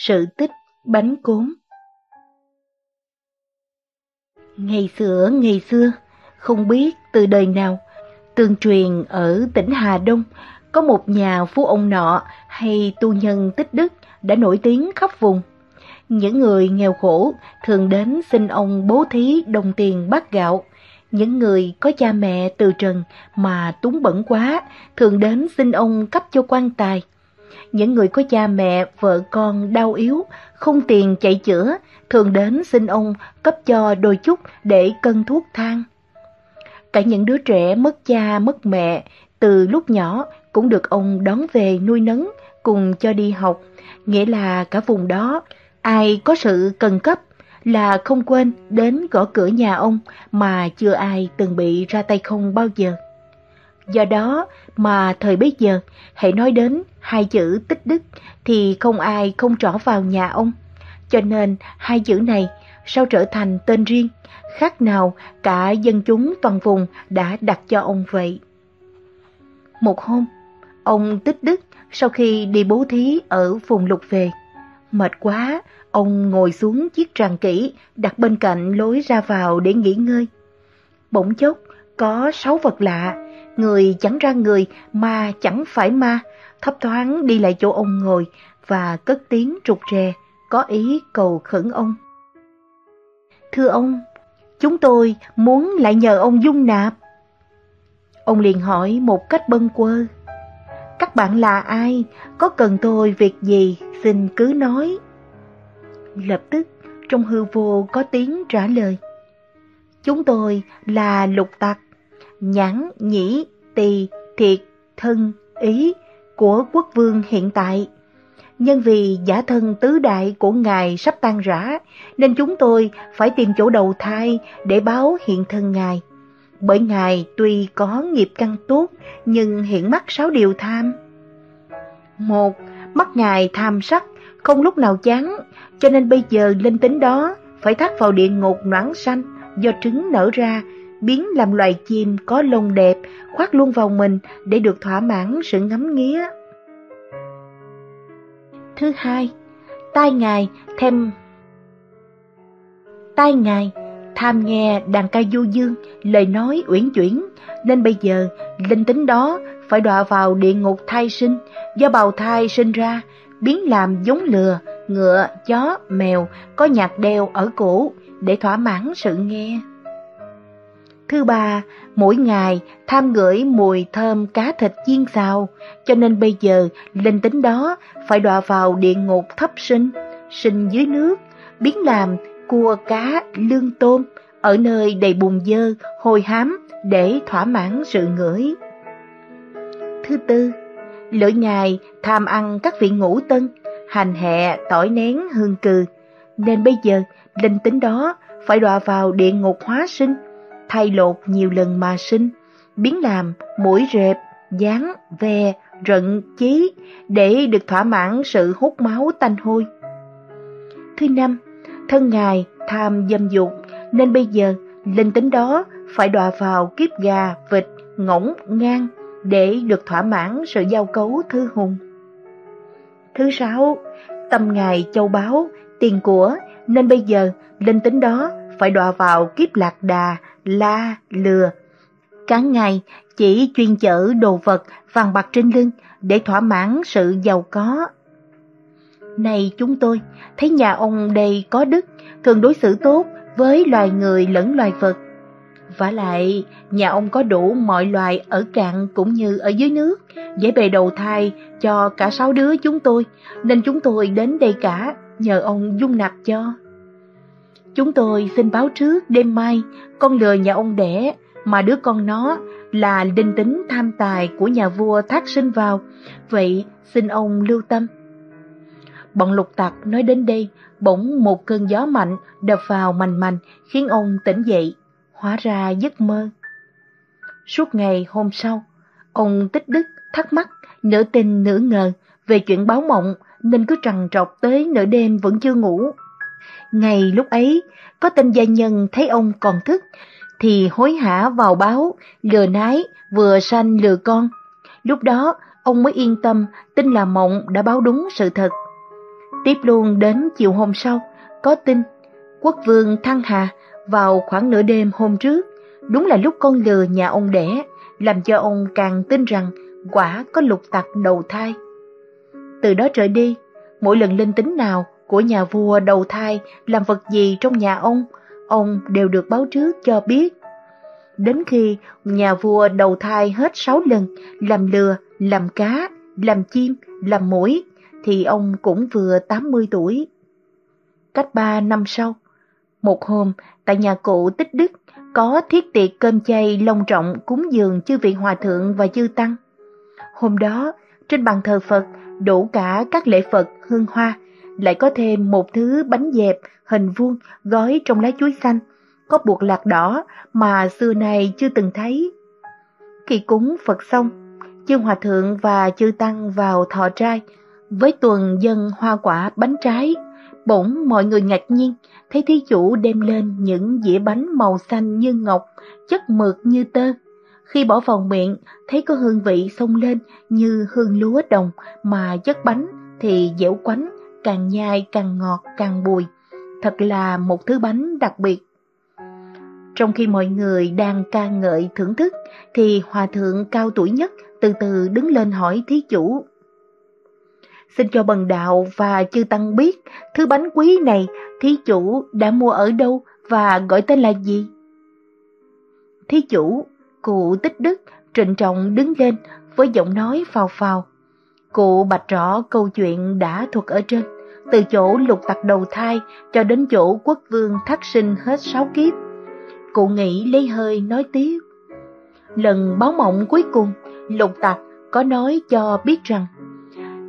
Sự tích bánh cốm Ngày xưa, ngày xưa, không biết từ đời nào, tương truyền ở tỉnh Hà Đông, có một nhà phú ông nọ hay tu nhân tích đức đã nổi tiếng khắp vùng. Những người nghèo khổ thường đến xin ông bố thí đồng tiền bát gạo. Những người có cha mẹ từ trần mà túng bẩn quá thường đến xin ông cấp cho quan tài. Những người có cha mẹ, vợ con đau yếu, không tiền chạy chữa, thường đến xin ông cấp cho đôi chút để cân thuốc thang. Cả những đứa trẻ mất cha mất mẹ từ lúc nhỏ cũng được ông đón về nuôi nấng cùng cho đi học, nghĩa là cả vùng đó ai có sự cần cấp là không quên đến gõ cửa nhà ông mà chưa ai từng bị ra tay không bao giờ. Do đó mà thời bấy giờ, hãy nói đến hai chữ tích đức thì không ai không trỏ vào nhà ông. Cho nên hai chữ này sau trở thành tên riêng, khác nào cả dân chúng toàn vùng đã đặt cho ông vậy. Một hôm, ông tích đức sau khi đi bố thí ở vùng lục về. Mệt quá, ông ngồi xuống chiếc tràng kỹ đặt bên cạnh lối ra vào để nghỉ ngơi. Bỗng chốc, có sáu vật lạ, người chẳng ra người mà chẳng phải ma, thấp thoáng đi lại chỗ ông ngồi và cất tiếng trục rè, có ý cầu khẩn ông. Thưa ông, chúng tôi muốn lại nhờ ông dung nạp. Ông liền hỏi một cách bâng quơ. Các bạn là ai? Có cần tôi việc gì? Xin cứ nói. Lập tức, trong hư vô có tiếng trả lời. Chúng tôi là lục tặc, nhãn, nhĩ, tỳ, thiệt, thân, ý của quốc vương hiện tại. Nhân vì giả thân tứ đại của Ngài sắp tan rã, nên chúng tôi phải tìm chỗ đầu thai để báo hiện thân Ngài. Bởi Ngài tuy có nghiệp căn tốt, nhưng hiện mắc sáu điều tham. Một, mắt Ngài tham sắc, không lúc nào chán, cho nên bây giờ linh tính đó phải thắt vào địa ngục noãn xanh do trứng nở ra, biến làm loài chim có lông đẹp, khoác luôn vào mình để được thỏa mãn sự ngắm nghía. Thứ hai, tai ngài thêm tai ngài tham nghe đàn ca du dương, lời nói uyển chuyển, nên bây giờ linh tính đó phải đọa vào địa ngục thai sinh, do bào thai sinh ra, biến làm giống lừa, ngựa, chó, mèo có nhạc đeo ở cổ để thỏa mãn sự nghe. Thứ ba, mỗi ngày tham gửi mùi thơm cá thịt chiên xào, cho nên bây giờ linh tính đó phải đọa vào địa ngục thấp sinh, sinh dưới nước, biến làm cua cá lương tôm ở nơi đầy bùn dơ, hôi hám để thỏa mãn sự ngửi. Thứ tư, lưỡi ngài tham ăn các vị ngũ tân, hành hẹ, tỏi nén, hương cừ, nên bây giờ linh tính đó phải đọa vào địa ngục hóa sinh, thay lột nhiều lần mà sinh, biến làm mũi rệp, dán, ve, rận, chí để được thỏa mãn sự hút máu tanh hôi. Thứ năm, thân ngài tham dâm dục nên bây giờ linh tính đó phải đọa vào kiếp gà, vịt, ngỗng, ngang để được thỏa mãn sự giao cấu thư hùng. Thứ sáu, tâm ngài châu báu, tiền của nên bây giờ linh tính đó phải đọa vào kiếp lạc đà, la, lừa. Cả ngày chỉ chuyên chở đồ vật vàng bạc trên lưng để thỏa mãn sự giàu có. Này chúng tôi, thấy nhà ông đây có đức, thường đối xử tốt với loài người lẫn loài vật. Và lại, nhà ông có đủ mọi loài ở cạn cũng như ở dưới nước, dễ bề đầu thai cho cả sáu đứa chúng tôi, nên chúng tôi đến đây cả, nhờ ông dung nạp cho. Chúng tôi xin báo trước đêm mai, con lừa nhà ông đẻ, mà đứa con nó là linh tính tham tài của nhà vua thác sinh vào, vậy xin ông lưu tâm. Bọn lục tặc nói đến đây, bỗng một cơn gió mạnh đập vào mành mành khiến ông tỉnh dậy, hóa ra giấc mơ. Suốt ngày hôm sau, ông tích đức thắc mắc, nửa tin nửa ngờ về chuyện báo mộng nên cứ trằn trọc tới nửa đêm vẫn chưa ngủ. Ngày lúc ấy, có tên gia nhân thấy ông còn thức, thì hối hả vào báo, lừa nái, vừa sanh lừa con. Lúc đó, ông mới yên tâm tin là mộng đã báo đúng sự thật. Tiếp luôn đến chiều hôm sau, có tin quốc vương Thăng Hà vào khoảng nửa đêm hôm trước, đúng là lúc con lừa nhà ông đẻ, làm cho ông càng tin rằng quả có lục tặc đầu thai. Từ đó trở đi, mỗi lần linh tính nào của nhà vua đầu thai làm vật gì trong nhà ông, ông đều được báo trước cho biết. Đến khi nhà vua đầu thai hết sáu lần, làm lừa, làm cá, làm chim, làm mũi, thì ông cũng vừa 80 tuổi. Cách ba năm sau, một hôm tại nhà cụ Tích Đức có thiết tiệc cơm chay long trọng cúng dường chư vị hòa thượng và chư tăng. Hôm đó, trên bàn thờ Phật đủ cả các lễ Phật hương hoa, lại có thêm một thứ bánh dẹp hình vuông gói trong lá chuối xanh, có buộc lạc đỏ mà xưa nay chưa từng thấy. Khi cúng Phật xong, chư hòa thượng và chư tăng vào thọ trai với tuần dân hoa quả bánh trái. Bỗng mọi người ngạc nhiên thấy thí chủ đem lên những dĩa bánh màu xanh như ngọc, chất mượt như tơ. Khi bỏ vào miệng, thấy có hương vị xông lên như hương lúa đồng mà chất bánh thì dẻo quánh, càng nhai càng ngọt càng bùi. Thật là một thứ bánh đặc biệt. Trong khi mọi người đang ca ngợi thưởng thức, thì hòa thượng cao tuổi nhất từ từ đứng lên hỏi thí chủ. Xin cho bần đạo và chư tăng biết thứ bánh quý này thí chủ đã mua ở đâu và gọi tên là gì? Thí chủ, cụ tích đức, trịnh trọng đứng lên với giọng nói phào phào. Cụ bạch rõ câu chuyện đã thuật ở trên, từ chỗ lục tặc đầu thai cho đến chỗ quốc vương thắt sinh hết sáu kiếp. Cụ nghĩ lấy hơi nói tiếp. Lần báo mộng cuối cùng, lục tặc có nói cho biết rằng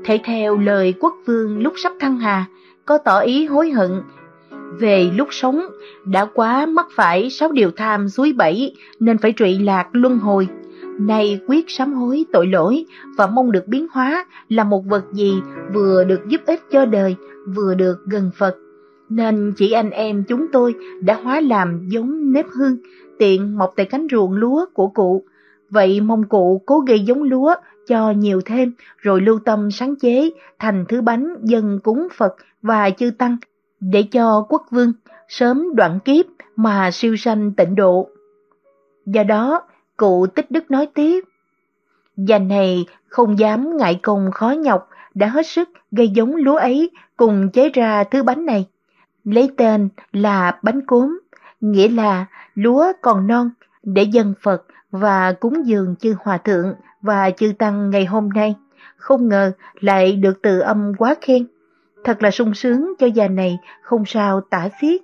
thể theo lời quốc vương lúc sắp thăng hà, có tỏ ý hối hận. Về lúc sống, đã quá mắc phải sáu điều tham suối bẫy nên phải trụy lạc luân hồi. Nay quyết sám hối tội lỗi và mong được biến hóa là một vật gì vừa được giúp ích cho đời, vừa được gần Phật. Nên chỉ anh em chúng tôi đã hóa làm giống nếp hương, tiện mọc tại cánh ruộng lúa của cụ. Vậy mong cụ cố gây giống lúa cho nhiều thêm, rồi lưu tâm sáng chế thành thứ bánh dân cúng Phật và chư Tăng, để cho quốc vương sớm đoạn kiếp mà siêu sanh tịnh độ. Do đó, cụ Tích Đức nói tiếp, Dành này không dám ngại công khó nhọc, đã hết sức gây giống lúa ấy cùng chế ra thứ bánh này. Lấy tên là bánh cốm, nghĩa là lúa còn non để dân Phật và cúng dường chư hòa thượng và chư tăng ngày hôm nay, không ngờ lại được từ âm quá khen. Thật là sung sướng cho già này không sao tả xiết.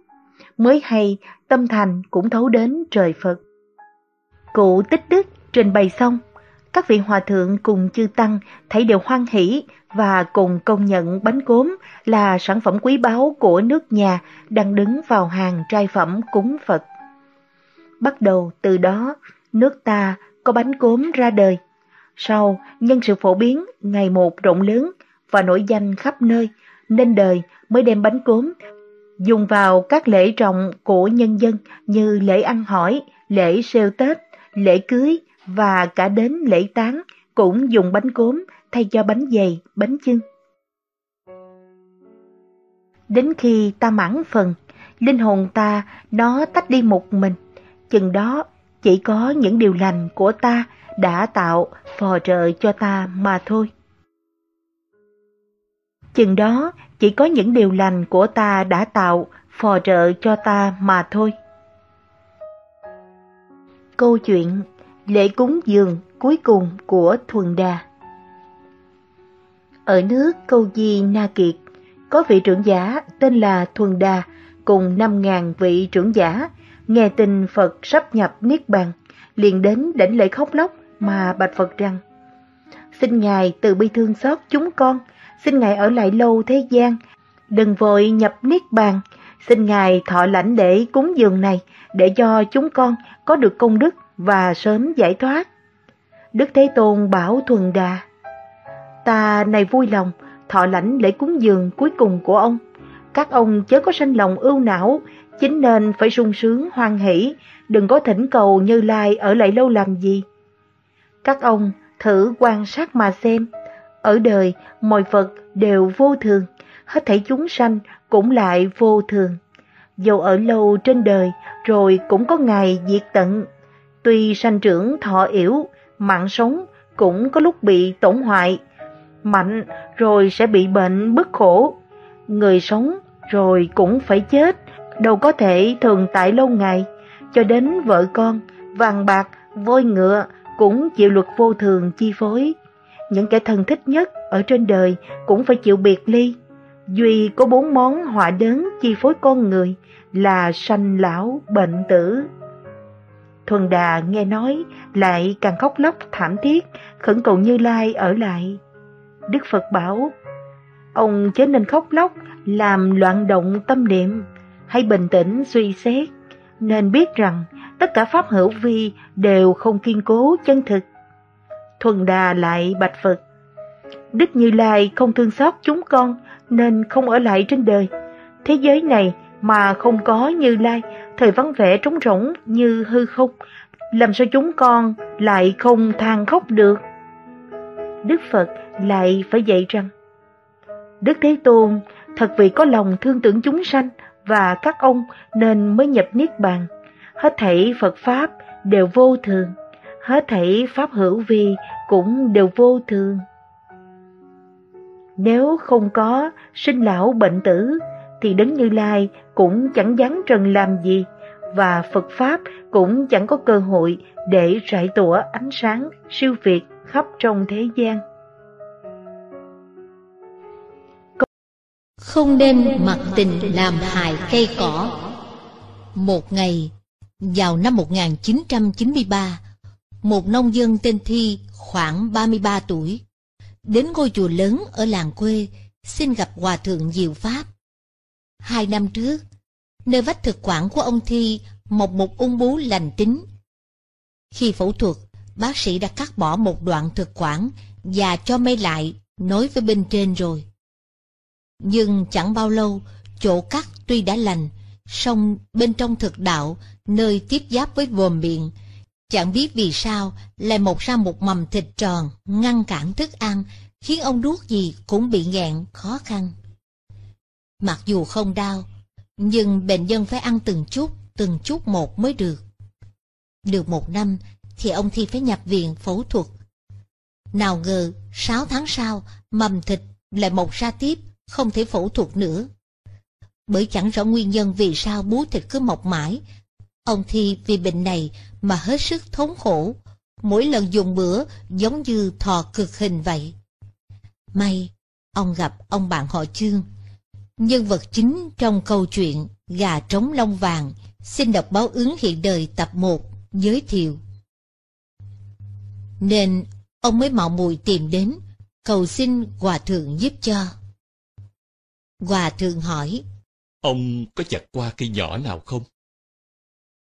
Mới hay, tâm thành cũng thấu đến trời Phật. Cụ tích đức trình bày xong, các vị hòa thượng cùng chư tăng thấy đều hoan hỷ và cùng công nhận bánh cốm là sản phẩm quý báu của nước nhà đang đứng vào hàng trai phẩm cúng Phật. Bắt đầu từ đó, nước ta có bánh cốm ra đời. Sau, nhân sự phổ biến ngày một rộng lớn và nổi danh khắp nơi, nên đời mới đem bánh cốm dùng vào các lễ trọng của nhân dân như lễ ăn hỏi, lễ sêu Tết, lễ cưới và cả đến lễ táng cũng dùng bánh cốm thay cho bánh dày, bánh chưng. Đến khi ta mãn phần, linh hồn ta nó tách đi một mình, chừng đó chỉ có những điều lành của ta đã tạo phò trợ cho ta mà thôi. Chừng đó chỉ có những điều lành của ta đã tạo phò trợ cho ta mà thôi. Câu chuyện Lễ cúng dường cuối cùng của Thuần Đà. Ở nước Câu Di Na Kiệt, có vị trưởng giả tên là Thuần Đà cùng 5.000 vị trưởng giả nghe tin Phật sắp nhập Niết Bàn, liền đến đảnh lễ khóc lóc mà bạch Phật rằng Xin Ngài từ bi thương xót chúng con, xin Ngài ở lại lâu thế gian, đừng vội nhập Niết Bàn, xin Ngài thọ lãnh để cúng dường này để cho chúng con có được công đức và sớm giải thoát. Đức Thế Tôn bảo Thuần Đà Ta này vui lòng, thọ lãnh lễ cúng dường cuối cùng của ông. Các ông chớ có sanh lòng ưu não, chính nên phải sung sướng hoan hỷ, đừng có thỉnh cầu Như Lai ở lại lâu làm gì. Các ông thử quan sát mà xem, ở đời mọi vật đều vô thường, hết thảy chúng sanh cũng lại vô thường. Dầu ở lâu trên đời rồi cũng có ngày diệt tận. Tuy sanh trưởng thọ yểu, mạng sống cũng có lúc bị tổn hoại. Mạnh rồi sẽ bị bệnh bức khổ. Người sống rồi cũng phải chết, đâu có thể thường tại lâu ngày. Cho đến vợ con, vàng bạc, voi ngựa cũng chịu luật vô thường chi phối. Những kẻ thân thích nhất ở trên đời cũng phải chịu biệt ly. Duy có bốn món họa đớn chi phối con người là sanh lão bệnh tử. Thuần Đà nghe nói lại càng khóc lóc thảm thiết, khẩn cầu Như Lai ở lại. Đức Phật bảo, ông chớ nên khóc lóc, làm loạn động tâm niệm, hãy bình tĩnh suy xét, nên biết rằng tất cả pháp hữu vi đều không kiên cố chân thực. Thuần Đà lại bạch Phật, Đức Như Lai không thương xót chúng con nên không ở lại trên đời. Thế giới này mà không có Như Lai, thời vắng vẻ trống rỗng như hư không, làm sao chúng con lại không than khóc được? Đức Phật lại phải dạy rằng, Đức Thế Tôn thật vì có lòng thương tưởng chúng sanh và các ông nên mới nhập Niết Bàn. Hết thảy Phật Pháp đều vô thường, hết thảy Pháp hữu vi cũng đều vô thường. Nếu không có sinh lão bệnh tử, thì Đấng Như Lai cũng chẳng dám trần làm gì, và Phật Pháp cũng chẳng có cơ hội để rải tủa ánh sáng siêu việt khắp trong thế gian. Không nên mặc tình làm hại cây cỏ. Một ngày, vào năm 1993, một nông dân tên Thi khoảng 33 tuổi, đến ngôi chùa lớn ở làng quê xin gặp Hòa Thượng Diệu Pháp. Hai năm trước, nơi vách thực quản của ông Thi mọc một ung bú lành tính. Khi phẫu thuật, bác sĩ đã cắt bỏ một đoạn thực quản và cho mê lại nối với bên trên rồi. Nhưng chẳng bao lâu, chỗ cắt tuy đã lành, song bên trong thực đạo, nơi tiếp giáp với vòm miệng, chẳng biết vì sao lại mọc ra một mầm thịt tròn ngăn cản thức ăn, khiến ông nuốt gì cũng bị nghẹn khó khăn. Mặc dù không đau, nhưng bệnh nhân phải ăn từng chút, từng chút một mới được. Được một năm thì ông Thi phải nhập viện phẫu thuật. Nào ngờ, sáu tháng sau, mầm thịt lại mọc ra tiếp, không thể phẫu thuật nữa. Bởi chẳng rõ nguyên nhân vì sao bú thịt cứ mọc mãi. Ông Thi vì bệnh này mà hết sức thống khổ, mỗi lần dùng bữa giống như thò cực hình vậy. May, ông gặp ông bạn họ Chương, nhân vật chính trong câu chuyện Gà trống lông vàng, xin đọc báo ứng hiện đời tập 1, giới thiệu. Nên ông mới mạo muội tìm đến, cầu xin Hòa Thượng giúp cho. Hòa Thượng hỏi, Ông có chặt qua cây nhỏ nào không?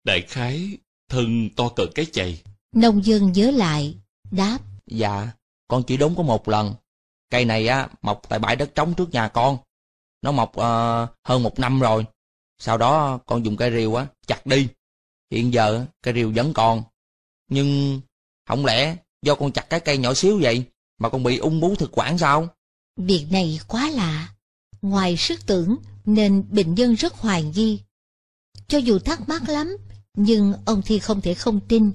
Đại khái, thân to cỡ cái chày. Nông dân nhớ lại, đáp. Dạ, con chỉ đốn có một lần. Cây này á mọc tại bãi đất trống trước nhà con. Nó mọc uh, hơn một năm rồi. Sau đó con dùng cây rìu á chặt đi. Hiện giờ cây rìu vẫn còn. Nhưng không lẽ do con chặt cái cây nhỏ xíu vậy mà con bị ung bú thực quản sao? Việc này quá lạ. Ngoài sức tưởng nên bệnh nhân rất hoài nghi. Cho dù thắc mắc lắm, nhưng ông Thi không thể không tin,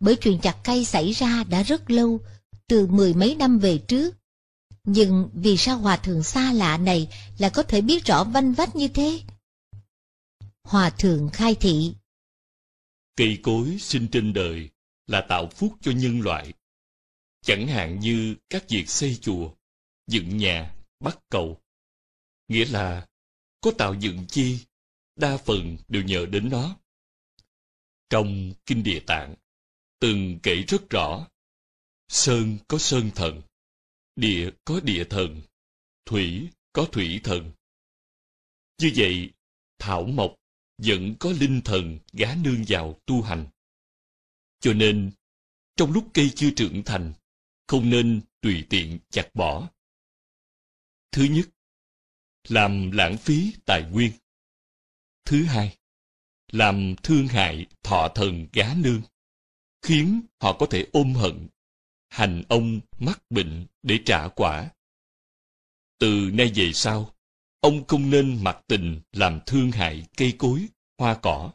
bởi chuyện chặt cây xảy ra đã rất lâu, từ mười mấy năm về trước. Nhưng vì sao hòa thượng xa lạ này lại có thể biết rõ vanh vách như thế? Hòa thượng khai thị Cây cối sinh trên đời là tạo phúc cho nhân loại. Chẳng hạn như các việc xây chùa, dựng nhà, bắt cầu. Nghĩa là có tạo dựng chi, đa phần đều nhờ đến nó. Trong Kinh Địa Tạng, từng kể rất rõ, Sơn có sơn thần, địa có địa thần, thủy có thủy thần. Như vậy, thảo mộc vẫn có linh thần gá nương vào tu hành. Cho nên, trong lúc cây chưa trưởng thành, không nên tùy tiện chặt bỏ. Thứ nhất, làm lãng phí tài nguyên. Thứ hai, làm thương hại thọ thần gá nương, khiến họ có thể ôm hận, hành ông mắc bệnh để trả quả. Từ nay về sau, ông không nên mặc tình làm thương hại cây cối, hoa cỏ.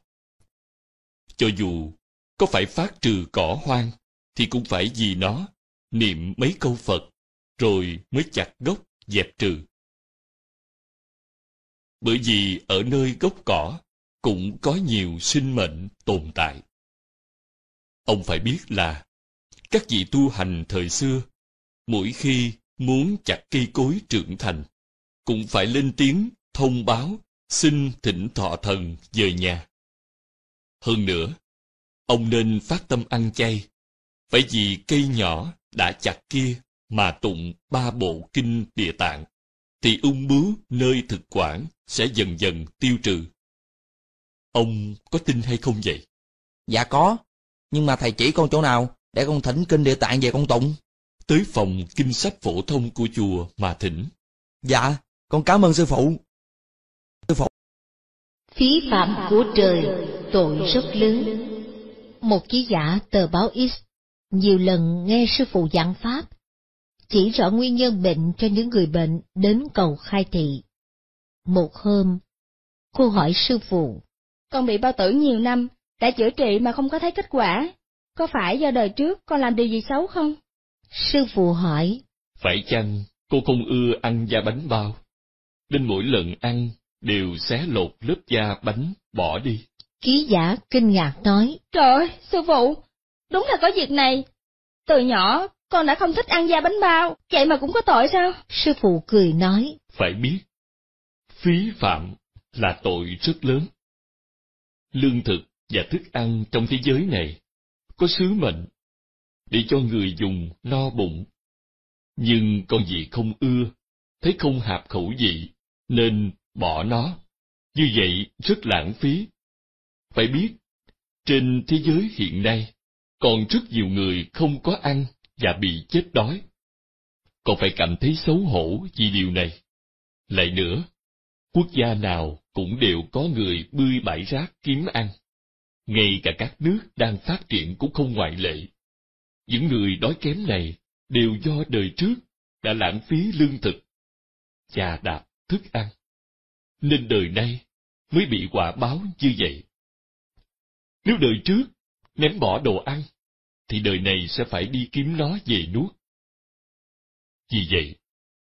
Cho dù có phải phát trừ cỏ hoang, thì cũng phải vì nó niệm mấy câu Phật, rồi mới chặt gốc dẹp trừ. Bởi vì ở nơi gốc cỏ cũng có nhiều sinh mệnh tồn tại. Ông phải biết là các vị tu hành thời xưa, mỗi khi muốn chặt cây cối trưởng thành, cũng phải lên tiếng thông báo xin thỉnh thọ thần về nhà. Hơn nữa, ông nên phát tâm ăn chay, phải vì cây nhỏ đã chặt kia mà tụng ba bộ kinh địa tạng, thì ung bướu nơi thực quản sẽ dần dần tiêu trừ. Ông có tin hay không vậy? Dạ có, nhưng mà thầy chỉ con chỗ nào để con thỉnh kinh địa tạng về con tụng? Tới phòng kinh sách phổ thông của chùa mà thỉnh. Dạ, con cảm ơn sư phụ. Sư phụ. Phí phạm của trời, tội rất lớn. Một ký giả tờ báo X nhiều lần nghe sư phụ giảng pháp, chỉ rõ nguyên nhân bệnh cho những người bệnh đến cầu khai thị. Một hôm, cô hỏi sư phụ. Con bị bao tử nhiều năm, đã chữa trị mà không có thấy kết quả. Có phải do đời trước con làm điều gì xấu không? Sư phụ hỏi. Phải chăng cô không ưa ăn da bánh bao? Nên mỗi lần ăn đều xé lột lớp da bánh bỏ đi. Ký giả kinh ngạc nói. Trời ơi, sư phụ, đúng là có việc này. Từ nhỏ, con đã không thích ăn da bánh bao, vậy mà cũng có tội sao? Sư phụ cười nói. Phải biết, phí phạm là tội rất lớn. Lương thực và thức ăn trong thế giới này có sứ mệnh để cho người dùng no bụng. Nhưng con gì không ưa, thấy không hợp khẩu vị, nên bỏ nó. Như vậy rất lãng phí. Phải biết, trên thế giới hiện nay, còn rất nhiều người không có ăn và bị chết đói. Còn phải cảm thấy xấu hổ vì điều này. Lại nữa, quốc gia nào cũng đều có người bươi bãi rác kiếm ăn. Ngay cả các nước đang phát triển cũng không ngoại lệ. Những người đói kém này đều do đời trước đã lãng phí lương thực, chà đạp thức ăn. Nên đời nay mới bị quả báo như vậy. Nếu đời trước ném bỏ đồ ăn, thì đời này sẽ phải đi kiếm nó về nuốt. Vì vậy,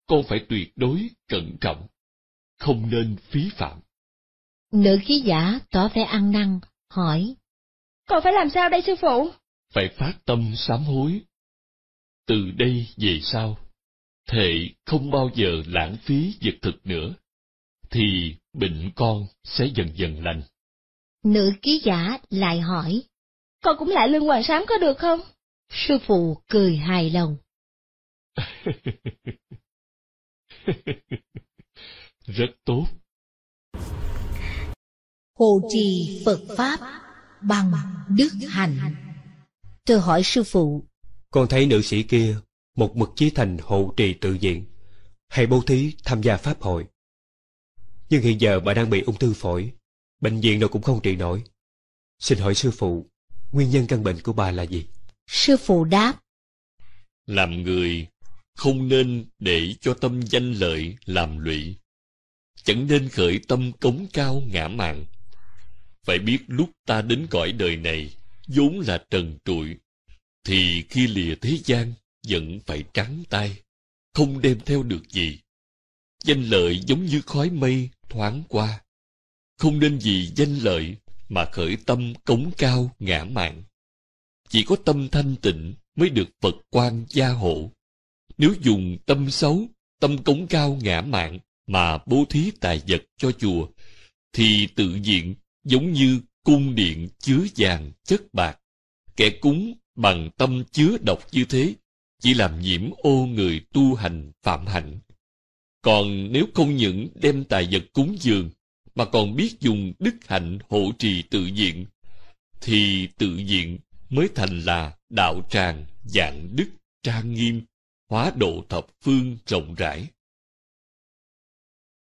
con phải tuyệt đối cẩn trọng, không nên phí phạm. Nữ ký giả tỏ vẻ ăn năn, hỏi. Con phải làm sao đây sư phụ? Phải phát tâm sám hối. Từ đây về sau, thệ không bao giờ lãng phí vật thực nữa, thì bệnh con sẽ dần dần lành. Nữ ký giả lại hỏi. Con cũng lại lương hoàng sám có được không? Sư phụ cười hài lòng. Rất tốt. Hồ trì Phật Pháp bằng đức hạnh. Tôi hỏi sư phụ. Con thấy nữ sĩ kia một mực chí thành hộ trì tự diện, hay bố thí tham gia pháp hội. Nhưng hiện giờ bà đang bị ung thư phổi, bệnh viện nào cũng không trị nổi. Xin hỏi sư phụ, nguyên nhân căn bệnh của bà là gì? Sư phụ đáp. Làm người không nên để cho tâm danh lợi làm lụy. Chẳng nên khởi tâm cống cao ngã mạn. Phải biết lúc ta đến cõi đời này, vốn là trần trụi, thì khi lìa thế gian, vẫn phải trắng tay, không đem theo được gì. Danh lợi giống như khói mây thoáng qua. Không nên vì danh lợi mà khởi tâm cống cao ngã mạn. Chỉ có tâm thanh tịnh mới được Phật quan gia hộ. Nếu dùng tâm xấu, tâm cống cao ngã mạn mà bố thí tài vật cho chùa, thì tự diện giống như cung điện chứa vàng chất bạc. Kẻ cúng bằng tâm chứa độc như thế, chỉ làm nhiễm ô người tu hành phạm hạnh. Còn nếu không những đem tài vật cúng dường, mà còn biết dùng đức hạnh hộ trì tự diện, thì tự diện mới thành là đạo tràng dạng đức trang nghiêm, hóa độ thập phương rộng rãi.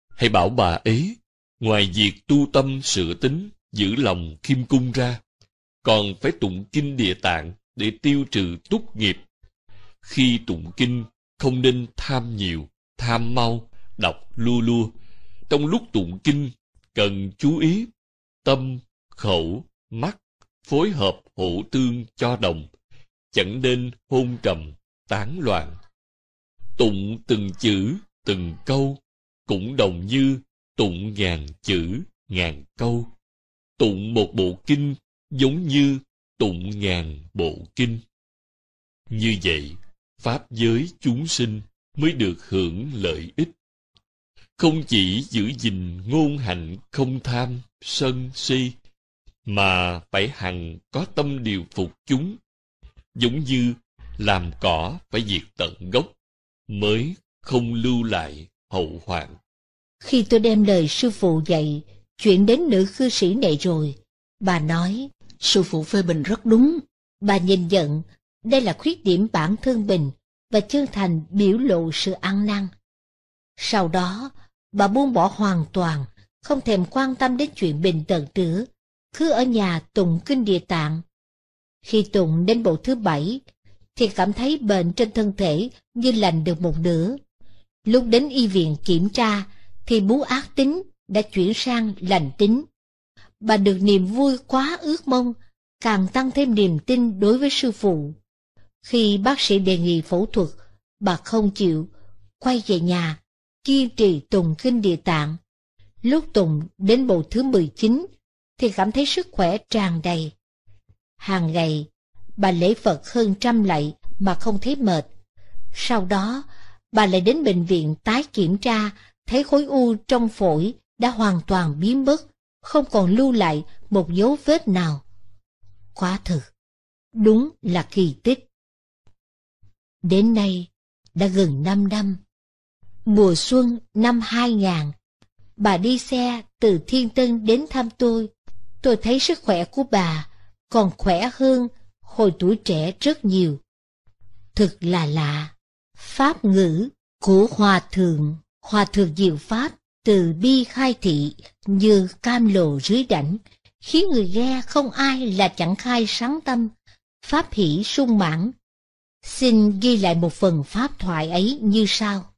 Hãy bảo bà ấy, ngoài việc tu tâm sửa tính, giữ lòng khiêm cung ra, còn phải tụng kinh địa tạng để tiêu trừ túc nghiệp. Khi tụng kinh, không nên tham nhiều, tham mau, đọc lua lua, trong lúc tụng kinh cần chú ý tâm, khẩu, mắt phối hợp hỗ tương cho đồng, chẳng nên hôn trầm, tán loạn. Tụng từng chữ, từng câu, cũng đồng như tụng ngàn chữ, ngàn câu. Tụng một bộ kinh giống như tụng ngàn bộ kinh. Như vậy, Pháp giới chúng sinh mới được hưởng lợi ích. Không chỉ giữ gìn ngôn hạnh không tham, sân si, mà phải hằng có tâm điều phục chúng, giống như làm cỏ phải diệt tận gốc, mới không lưu lại hậu hoạn. Khi tôi đem lời sư phụ dạy, chuyện đến nữ cư sĩ này rồi, bà nói, sư phụ phê bình rất đúng. Bà nhìn nhận, đây là khuyết điểm bản thân mình và chân thành biểu lộ sự ăn năn. Sau đó, bà buông bỏ hoàn toàn, không thèm quan tâm đến chuyện bình tận nữa, cứ ở nhà tụng kinh địa tạng. Khi tụng đến bộ thứ bảy, thì cảm thấy bệnh trên thân thể như lành được một nửa. Lúc đến y viện kiểm tra, thì bú ác tính đã chuyển sang lành tính. Bà được niềm vui quá ước mong, càng tăng thêm niềm tin đối với sư phụ. Khi bác sĩ đề nghị phẫu thuật, bà không chịu, quay về nhà, kiên trì tùng kinh địa tạng. Lúc tùng đến bộ thứ 19, thì cảm thấy sức khỏe tràn đầy. Hàng ngày, bà lễ Phật hơn trăm lạy mà không thấy mệt. Sau đó, bà lại đến bệnh viện tái kiểm tra, thấy khối u trong phổi đã hoàn toàn biến mất, không còn lưu lại một dấu vết nào. Quá thực, đúng là kỳ tích. Đến nay, đã gần 5 năm. Mùa xuân năm 2000, bà đi xe từ Thiên Tân đến thăm tôi. Tôi thấy sức khỏe của bà còn khỏe hơn hồi tuổi trẻ rất nhiều. Thực là lạ. Pháp ngữ của Hòa Thượng, Hòa Thượng Diệu Pháp từ bi khai thị như cam lồ dưới đảnh, khiến người nghe không ai là chẳng khai sáng tâm, Pháp hỷ sung mãn. Xin ghi lại một phần pháp thoại ấy như sau.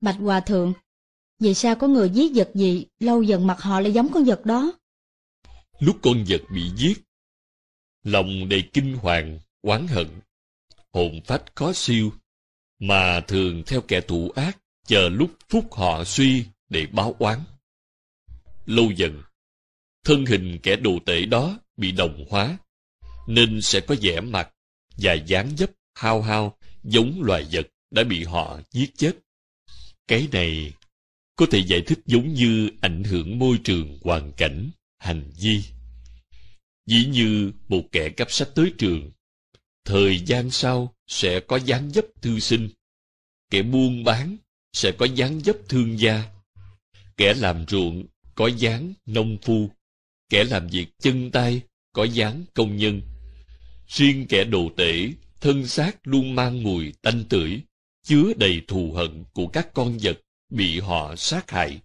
Bạch Hòa Thượng, vì sao có người giết vật gì, lâu dần mặt họ lại giống con vật đó? Lúc con vật bị giết, lòng đầy kinh hoàng, oán hận, hồn phách khó siêu, mà thường theo kẻ thủ ác, chờ lúc phúc họ suy để báo oán. Lâu dần, thân hình kẻ đồ tể đó bị đồng hóa, nên sẽ có vẻ mặt và dáng dấp hao hao giống loài vật đã bị họ giết chết. Cái này có thể giải thích giống như ảnh hưởng môi trường hoàn cảnh, hành vi. Dĩ như một kẻ cấp sách tới trường, thời gian sau sẽ có dáng dấp thư sinh, kẻ buôn bán sẽ có dáng dấp thương gia, kẻ làm ruộng có dáng nông phu, kẻ làm việc chân tay có dáng công nhân. Riêng kẻ đồ tể, thân xác luôn mang mùi tanh tưởi, chứa đầy thù hận của các con vật bị họ sát hại,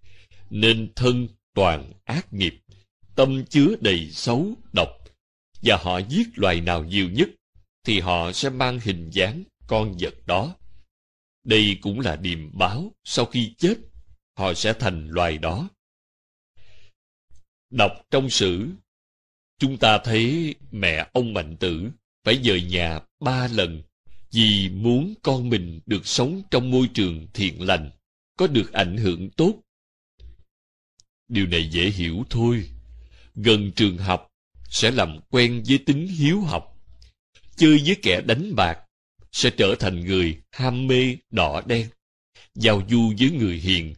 nên thân toàn ác nghiệp, tâm chứa đầy xấu, độc, và họ giết loài nào nhiều nhất, thì họ sẽ mang hình dáng con vật đó. Đây cũng là điềm báo sau khi chết, họ sẽ thành loài đó. Đọc trong sử, chúng ta thấy mẹ ông Mạnh Tử phải dời nhà ba lần vì muốn con mình được sống trong môi trường thiện lành, có được ảnh hưởng tốt. Điều này dễ hiểu thôi. Gần trường học sẽ làm quen với tính hiếu học. Chơi với kẻ đánh bạc sẽ trở thành người ham mê đỏ đen. Giao du với người hiền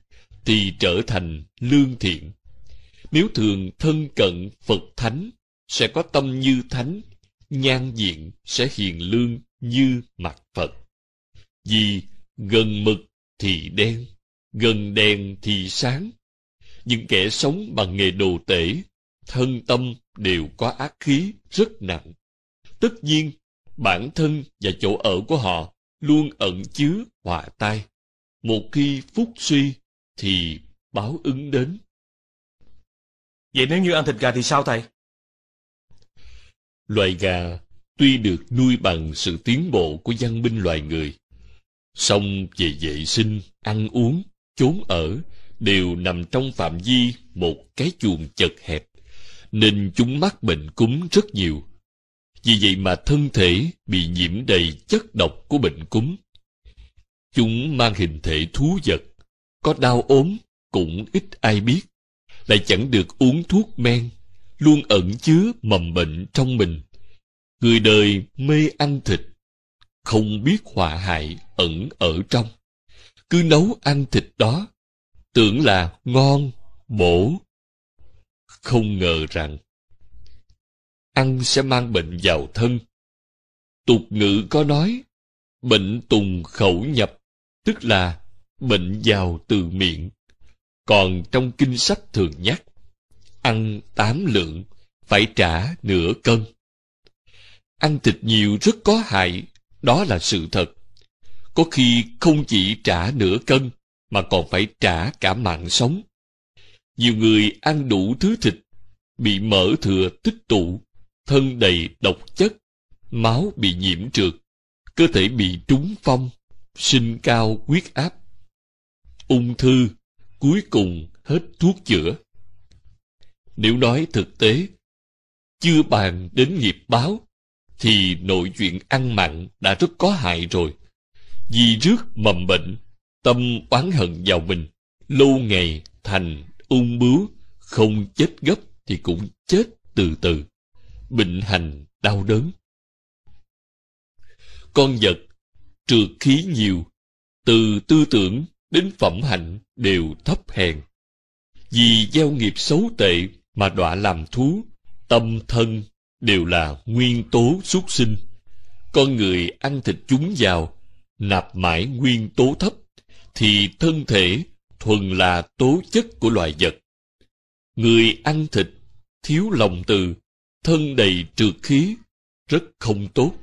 thì trở thành lương thiện. Nếu thường thân cận Phật Thánh sẽ có tâm như Thánh, nhan diện sẽ hiền lương như mặt Phật. Vì gần mực thì đen, gần đèn thì sáng. Những kẻ sống bằng nghề đồ tể, thân tâm đều có ác khí rất nặng. Tất nhiên, bản thân và chỗ ở của họ luôn ẩn chứa họa tai. Một khi phúc suy, thì báo ứng đến. Vậy nếu như ăn thịt gà thì sao thầy? Loài gà tuy được nuôi bằng sự tiến bộ của văn minh loài người, song về vệ sinh, ăn uống, chốn ở đều nằm trong phạm vi một cái chuồng chật hẹp, nên chúng mắc bệnh cúm rất nhiều. Vì vậy mà thân thể bị nhiễm đầy chất độc của bệnh cúm. Chúng mang hình thể thú vật, có đau ốm cũng ít ai biết, lại chẳng được uống thuốc men, luôn ẩn chứa mầm bệnh trong mình. Người đời mê ăn thịt, không biết họa hại ẩn ở trong. Cứ nấu ăn thịt đó, tưởng là ngon, bổ. Không ngờ rằng, ăn sẽ mang bệnh vào thân. Tục ngữ có nói, bệnh tùng khẩu nhập, tức là bệnh vào từ miệng. Còn trong kinh sách thường nhắc, ăn tám lượng, phải trả nửa cân. Ăn thịt nhiều rất có hại, đó là sự thật. Có khi không chỉ trả nửa cân, mà còn phải trả cả mạng sống. Nhiều người ăn đủ thứ thịt, bị mỡ thừa tích tụ, thân đầy độc chất, máu bị nhiễm trượt, cơ thể bị trúng phong, sinh cao huyết áp. Ung thư, cuối cùng hết thuốc chữa. Nếu nói thực tế, chưa bàn đến nghiệp báo, thì nội chuyện ăn mặn đã rất có hại rồi. Vì rước mầm bệnh, tâm oán hận vào mình, lâu ngày thành ung bướu, không chết gấp thì cũng chết từ từ, bệnh hành đau đớn. Con vật trượt khí nhiều, từ tư tưởng đến phẩm hạnh đều thấp hèn. Vì gieo nghiệp xấu tệ mà đọa làm thú, tâm thân đều là nguyên tố xuất sinh. Con người ăn thịt chúng vào, nạp mãi nguyên tố thấp, thì thân thể thuần là tố chất của loài vật. Người ăn thịt, thiếu lòng từ, thân đầy trượt khí, rất không tốt.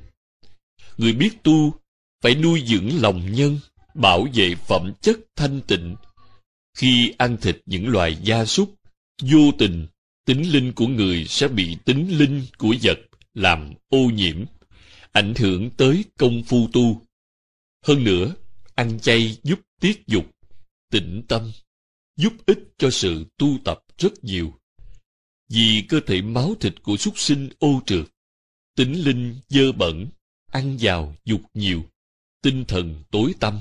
Người biết tu, phải nuôi dưỡng lòng nhân, bảo vệ phẩm chất thanh tịnh. Khi ăn thịt những loài gia súc, vô tình, tính linh của người sẽ bị tính linh của vật làm ô nhiễm, ảnh hưởng tới công phu tu. Hơn nữa, ăn chay giúp tiết dục, tĩnh tâm, giúp ích cho sự tu tập rất nhiều. Vì cơ thể máu thịt của súc sinh ô trượt, tính linh dơ bẩn, ăn vào dục nhiều, tinh thần tối tâm.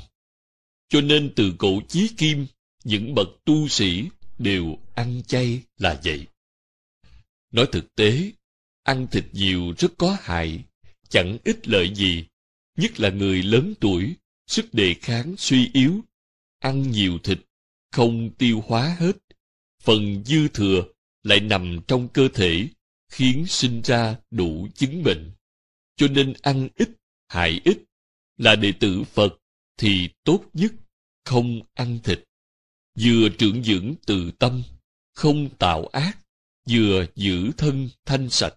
Cho nên từ cổ chí kim, những bậc tu sĩ đều ăn chay là vậy. Nói thực tế, ăn thịt nhiều rất có hại, chẳng ích lợi gì, nhất là người lớn tuổi, sức đề kháng suy yếu, ăn nhiều thịt, không tiêu hóa hết, phần dư thừa lại nằm trong cơ thể, khiến sinh ra đủ chứng bệnh. Cho nên ăn ít, hại ít, là đệ tử Phật thì tốt nhất không ăn thịt. Vừa trưởng dưỡng từ tâm, không tạo ác, vừa giữ thân thanh sạch.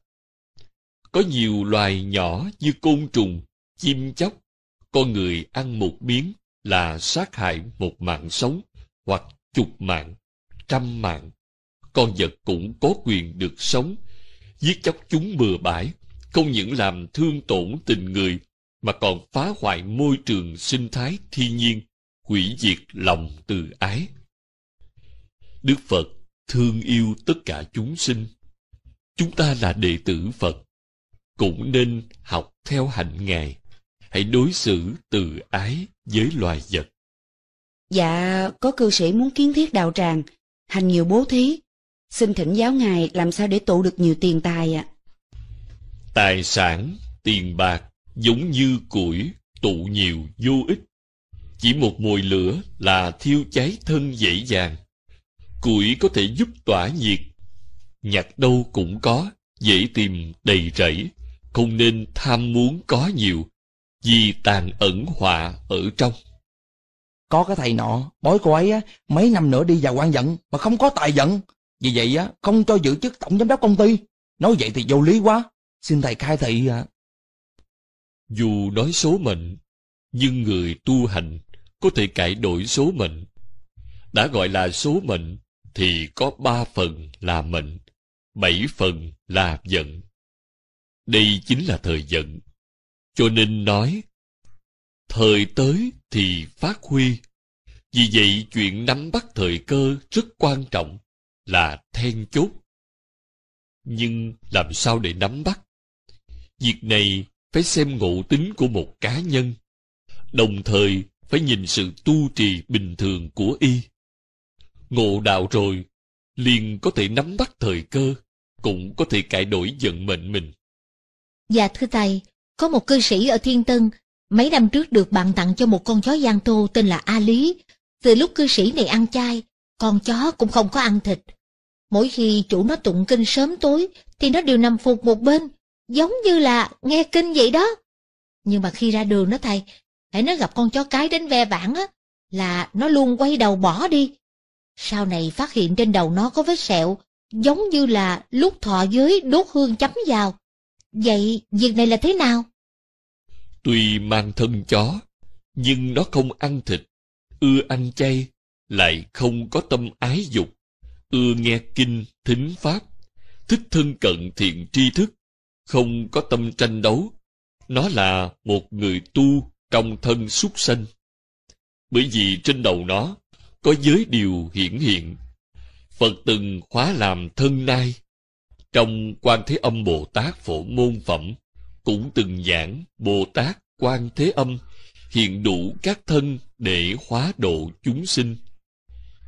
Có nhiều loài nhỏ như côn trùng, chim chóc, con người ăn một miếng là sát hại một mạng sống, hoặc chục mạng, trăm mạng. Con vật cũng có quyền được sống, giết chóc chúng bừa bãi, không những làm thương tổn tình người, mà còn phá hoại môi trường sinh thái thiên nhiên, hủy diệt lòng từ ái. Đức Phật thương yêu tất cả chúng sinh. Chúng ta là đệ tử Phật, cũng nên học theo hạnh Ngài. Hãy đối xử từ ái với loài vật. Dạ, có cư sĩ muốn kiến thiết đạo tràng, hành nhiều bố thí. Xin thỉnh giáo ngài làm sao để tụ được nhiều tiền tài ạ? Tài sản, tiền bạc giống như củi tụ nhiều vô ích. Chỉ một mồi lửa là thiêu cháy thân dễ dàng. Củi có thể giúp tỏa nhiệt. Nhặt đâu cũng có, dễ tìm đầy rẫy. Không nên tham muốn có nhiều, vì tàn ẩn họa ở trong. Có cái thầy nọ, bói cô ấy á, mấy năm nữa đi vào quan giận mà không có tài giận. Vì vậy á, không cho giữ chức tổng giám đốc công ty. Nói vậy thì vô lý quá. Xin thầy khai thị à. Dù nói số mệnh, nhưng người tu hành có thể cải đổi số mệnh. Đã gọi là số mệnh thì có ba phần là mệnh, bảy phần là giận. Đây chính là thời giận. Cho nên nói, thời tới thì phát huy, Vì vậy chuyện nắm bắt thời cơ rất quan trọng, là then chốt. Nhưng làm sao để nắm bắt? Việc này phải xem ngộ tính của một cá nhân, đồng thời phải nhìn sự tu trì bình thường của y. Ngộ đạo rồi, liền có thể nắm bắt thời cơ, cũng có thể cải đổi vận mệnh mình. Dạ thưa thầy, có một cư sĩ ở Thiên Tân, mấy năm trước được bạn tặng cho một con chó Giang Tô tên là A Lý. Từ lúc cư sĩ này ăn chay, con chó cũng không có ăn thịt. Mỗi khi chủ nó tụng kinh sớm tối, thì nó đều nằm phục một bên, giống như là nghe kinh vậy đó. Nhưng mà khi ra đường đó thầy, hãy nó gặp con chó cái đến ve vãn á, là nó luôn quay đầu bỏ đi. Sau này phát hiện trên đầu nó có vết sẹo, giống như là lúc thọ giới đốt hương chấm vào. Vậy việc này là thế nào? Tuy mang thân chó, nhưng nó không ăn thịt, ưa ăn chay, lại không có tâm ái dục, ưa nghe kinh, thính pháp, thích thân cận thiện tri thức, không có tâm tranh đấu. Nó là một người tu trong thân súc sanh. Bởi vì trên đầu nó có giới điều hiển hiện. Phật từng khóa làm thân nai. Trong quan Thế Âm Bồ Tát Phổ Môn Phẩm cũng từng giảng Bồ Tát quan Thế Âm hiện đủ các thân để hóa độ chúng sinh.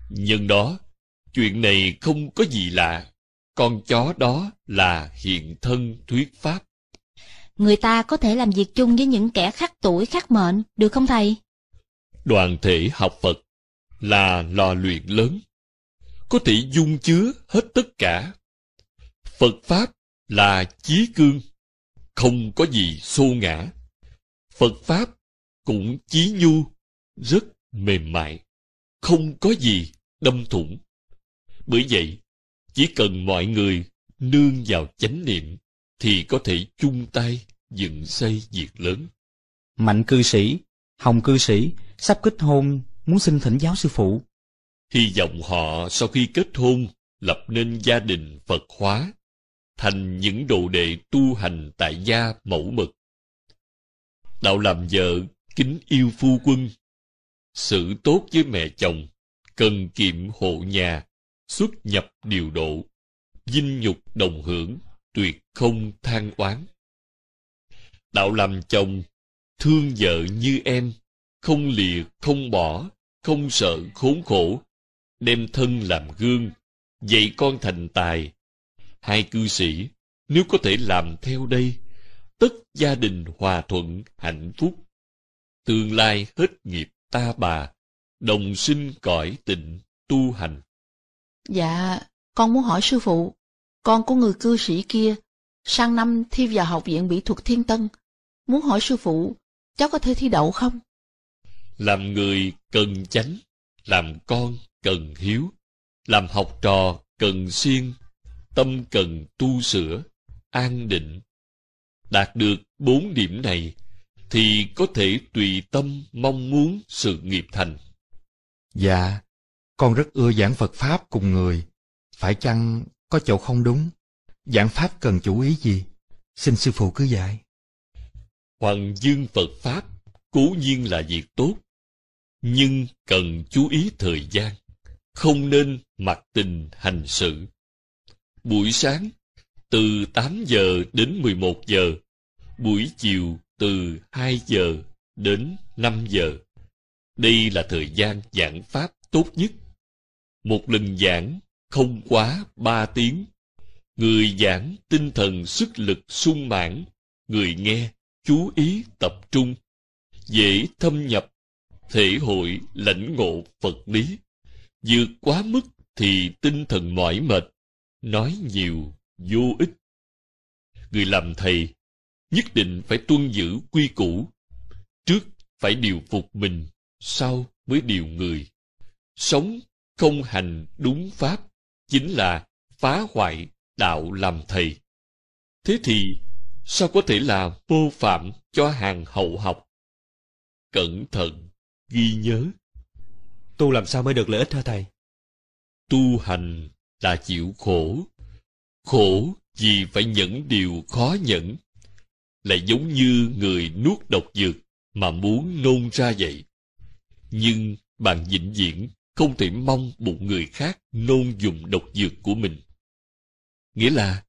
Nhân đó, chuyện này không có gì lạ. Con chó đó là hiện thân thuyết pháp. Người ta có thể làm việc chung với những kẻ khác tuổi khác mệnh, được không thầy? Đoàn thể học Phật là lò luyện lớn, có thể dung chứa hết tất cả. Phật Pháp là chí cương, không có gì xô ngã. Phật Pháp cũng chí nhu, rất mềm mại, không có gì đâm thủng. Bởi vậy, chỉ cần mọi người nương vào chánh niệm thì có thể chung tay dựng xây việc lớn. Mạnh cư sĩ, Hồng cư sĩ, sắp kết hôn, muốn xin thỉnh giáo sư phụ. Hy vọng họ sau khi kết hôn, lập nên gia đình Phật hóa, thành những đồ đệ tu hành tại gia mẫu mực. Đạo làm vợ, kính yêu phu quân, sự tốt với mẹ chồng, cần kiệm hộ nhà, xuất nhập điều độ, dinh nhục đồng hưởng, tuyệt không than oán. Đạo làm chồng, thương vợ như em, không lìa không bỏ, không sợ khốn khổ, đem thân làm gương, dạy con thành tài. Hai cư sĩ, nếu có thể làm theo đây, tất gia đình hòa thuận, hạnh phúc. Tương lai hết nghiệp ta bà, đồng sinh cõi tịnh, tu hành. Dạ, con muốn hỏi sư phụ, con của người cư sĩ kia, sang năm thi vào học viện mỹ thuật thiên tân, muốn hỏi sư phụ, cháu có thể thi đậu không? Làm người cần chánh, làm con cần hiếu, làm học trò cần siêng, tâm cần tu sửa, an định. Đạt được bốn điểm này, thì có thể tùy tâm mong muốn sự nghiệp thành. Dạ, con rất ưa giảng Phật Pháp cùng người. Phải chăng có chỗ không đúng? Giảng Pháp cần chú ý gì? Xin sư phụ cứ dạy. Hoàng dương Phật Pháp cố nhiên là việc tốt, nhưng cần chú ý thời gian, không nên mặc tình hành sự. Buổi sáng, từ 8 giờ đến 11 giờ, buổi chiều từ 2 giờ đến 5 giờ. Đây là thời gian giảng Pháp tốt nhất. Một lần giảng không quá ba tiếng. Người giảng tinh thần sức lực sung mãn, người nghe chú ý tập trung, dễ thâm nhập, thể hội lãnh ngộ Phật lý. Vượt quá mức thì tinh thần mỏi mệt, nói nhiều, vô ích. Người làm thầy nhất định phải tuân giữ quy củ. Trước phải điều phục mình, sau mới điều người. Sống không hành đúng pháp chính là phá hoại đạo làm thầy. Thế thì sao có thể là mô phạm cho hàng hậu học? Cẩn thận, ghi nhớ. Tu làm sao mới được lợi ích hả thầy? Tu hành là chịu khổ. Khổ vì phải nhẫn điều khó nhẫn. Lại giống như người nuốt độc dược mà muốn nôn ra vậy. Nhưng bạn vĩnh viễn không thể mong một người khác nôn dùng độc dược của mình. Nghĩa là,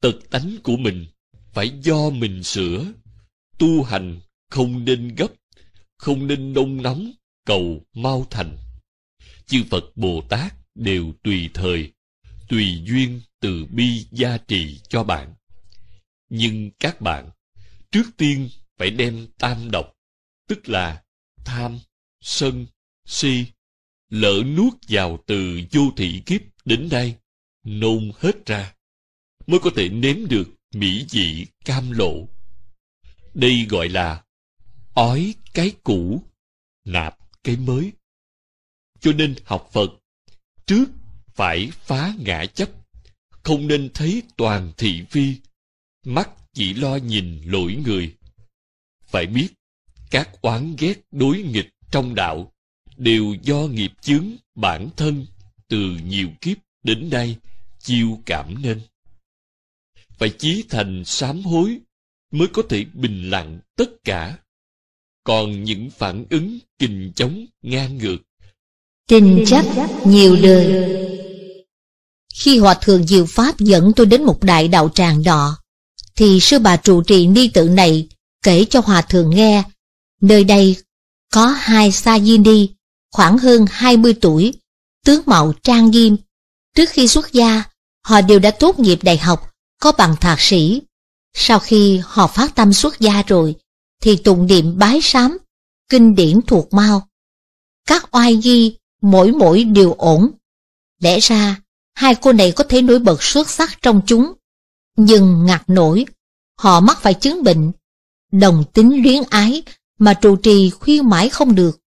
tật tánh của mình phải do mình sửa, tu hành không nên gấp, không nên nôn nóng, cầu mau thành. Chư Phật Bồ Tát đều tùy thời, tùy duyên từ bi gia trì cho bạn. Nhưng các bạn, trước tiên phải đem tam độc, tức là tham, sân, si, lỡ nuốt vào từ vô thị kiếp đến đây, nôn hết ra, mới có thể nếm được mỹ vị cam lộ. Đây gọi là ói cái cũ, nạp cái mới. Cho nên học Phật, trước phải phá ngã chấp, không nên thấy toàn thị phi, mắt chỉ lo nhìn lỗi người. Phải biết, các oán ghét đối nghịch trong đạo đều do nghiệp chướng bản thân từ nhiều kiếp đến đây chiêu cảm nên. Phải chí thành sám hối mới có thể bình lặng tất cả. Còn những phản ứng kình chống ngang ngược. kinh chấp nhiều đời Khi Hòa Thượng Diệu Pháp dẫn tôi đến một đại đạo tràng đọ, thì sư bà trụ trì ni tự này kể cho Hòa Thượng nghe, nơi đây có hai sa di ni khoảng hơn 20 tuổi, tướng mạo trang nghiêm. Trước khi xuất gia, họ đều đã tốt nghiệp đại học, có bằng thạc sĩ. Sau khi họ phát tâm xuất gia rồi, thì tụng niệm bái sám, kinh điển thuộc mau. Các oai ghi, mỗi mỗi đều ổn. Lẽ ra, hai cô này có thể nổi bật xuất sắc trong chúng. Nhưng ngặt nổi, họ mắc phải chứng bệnh, đồng tính luyến ái mà trụ trì khuyên mãi không được.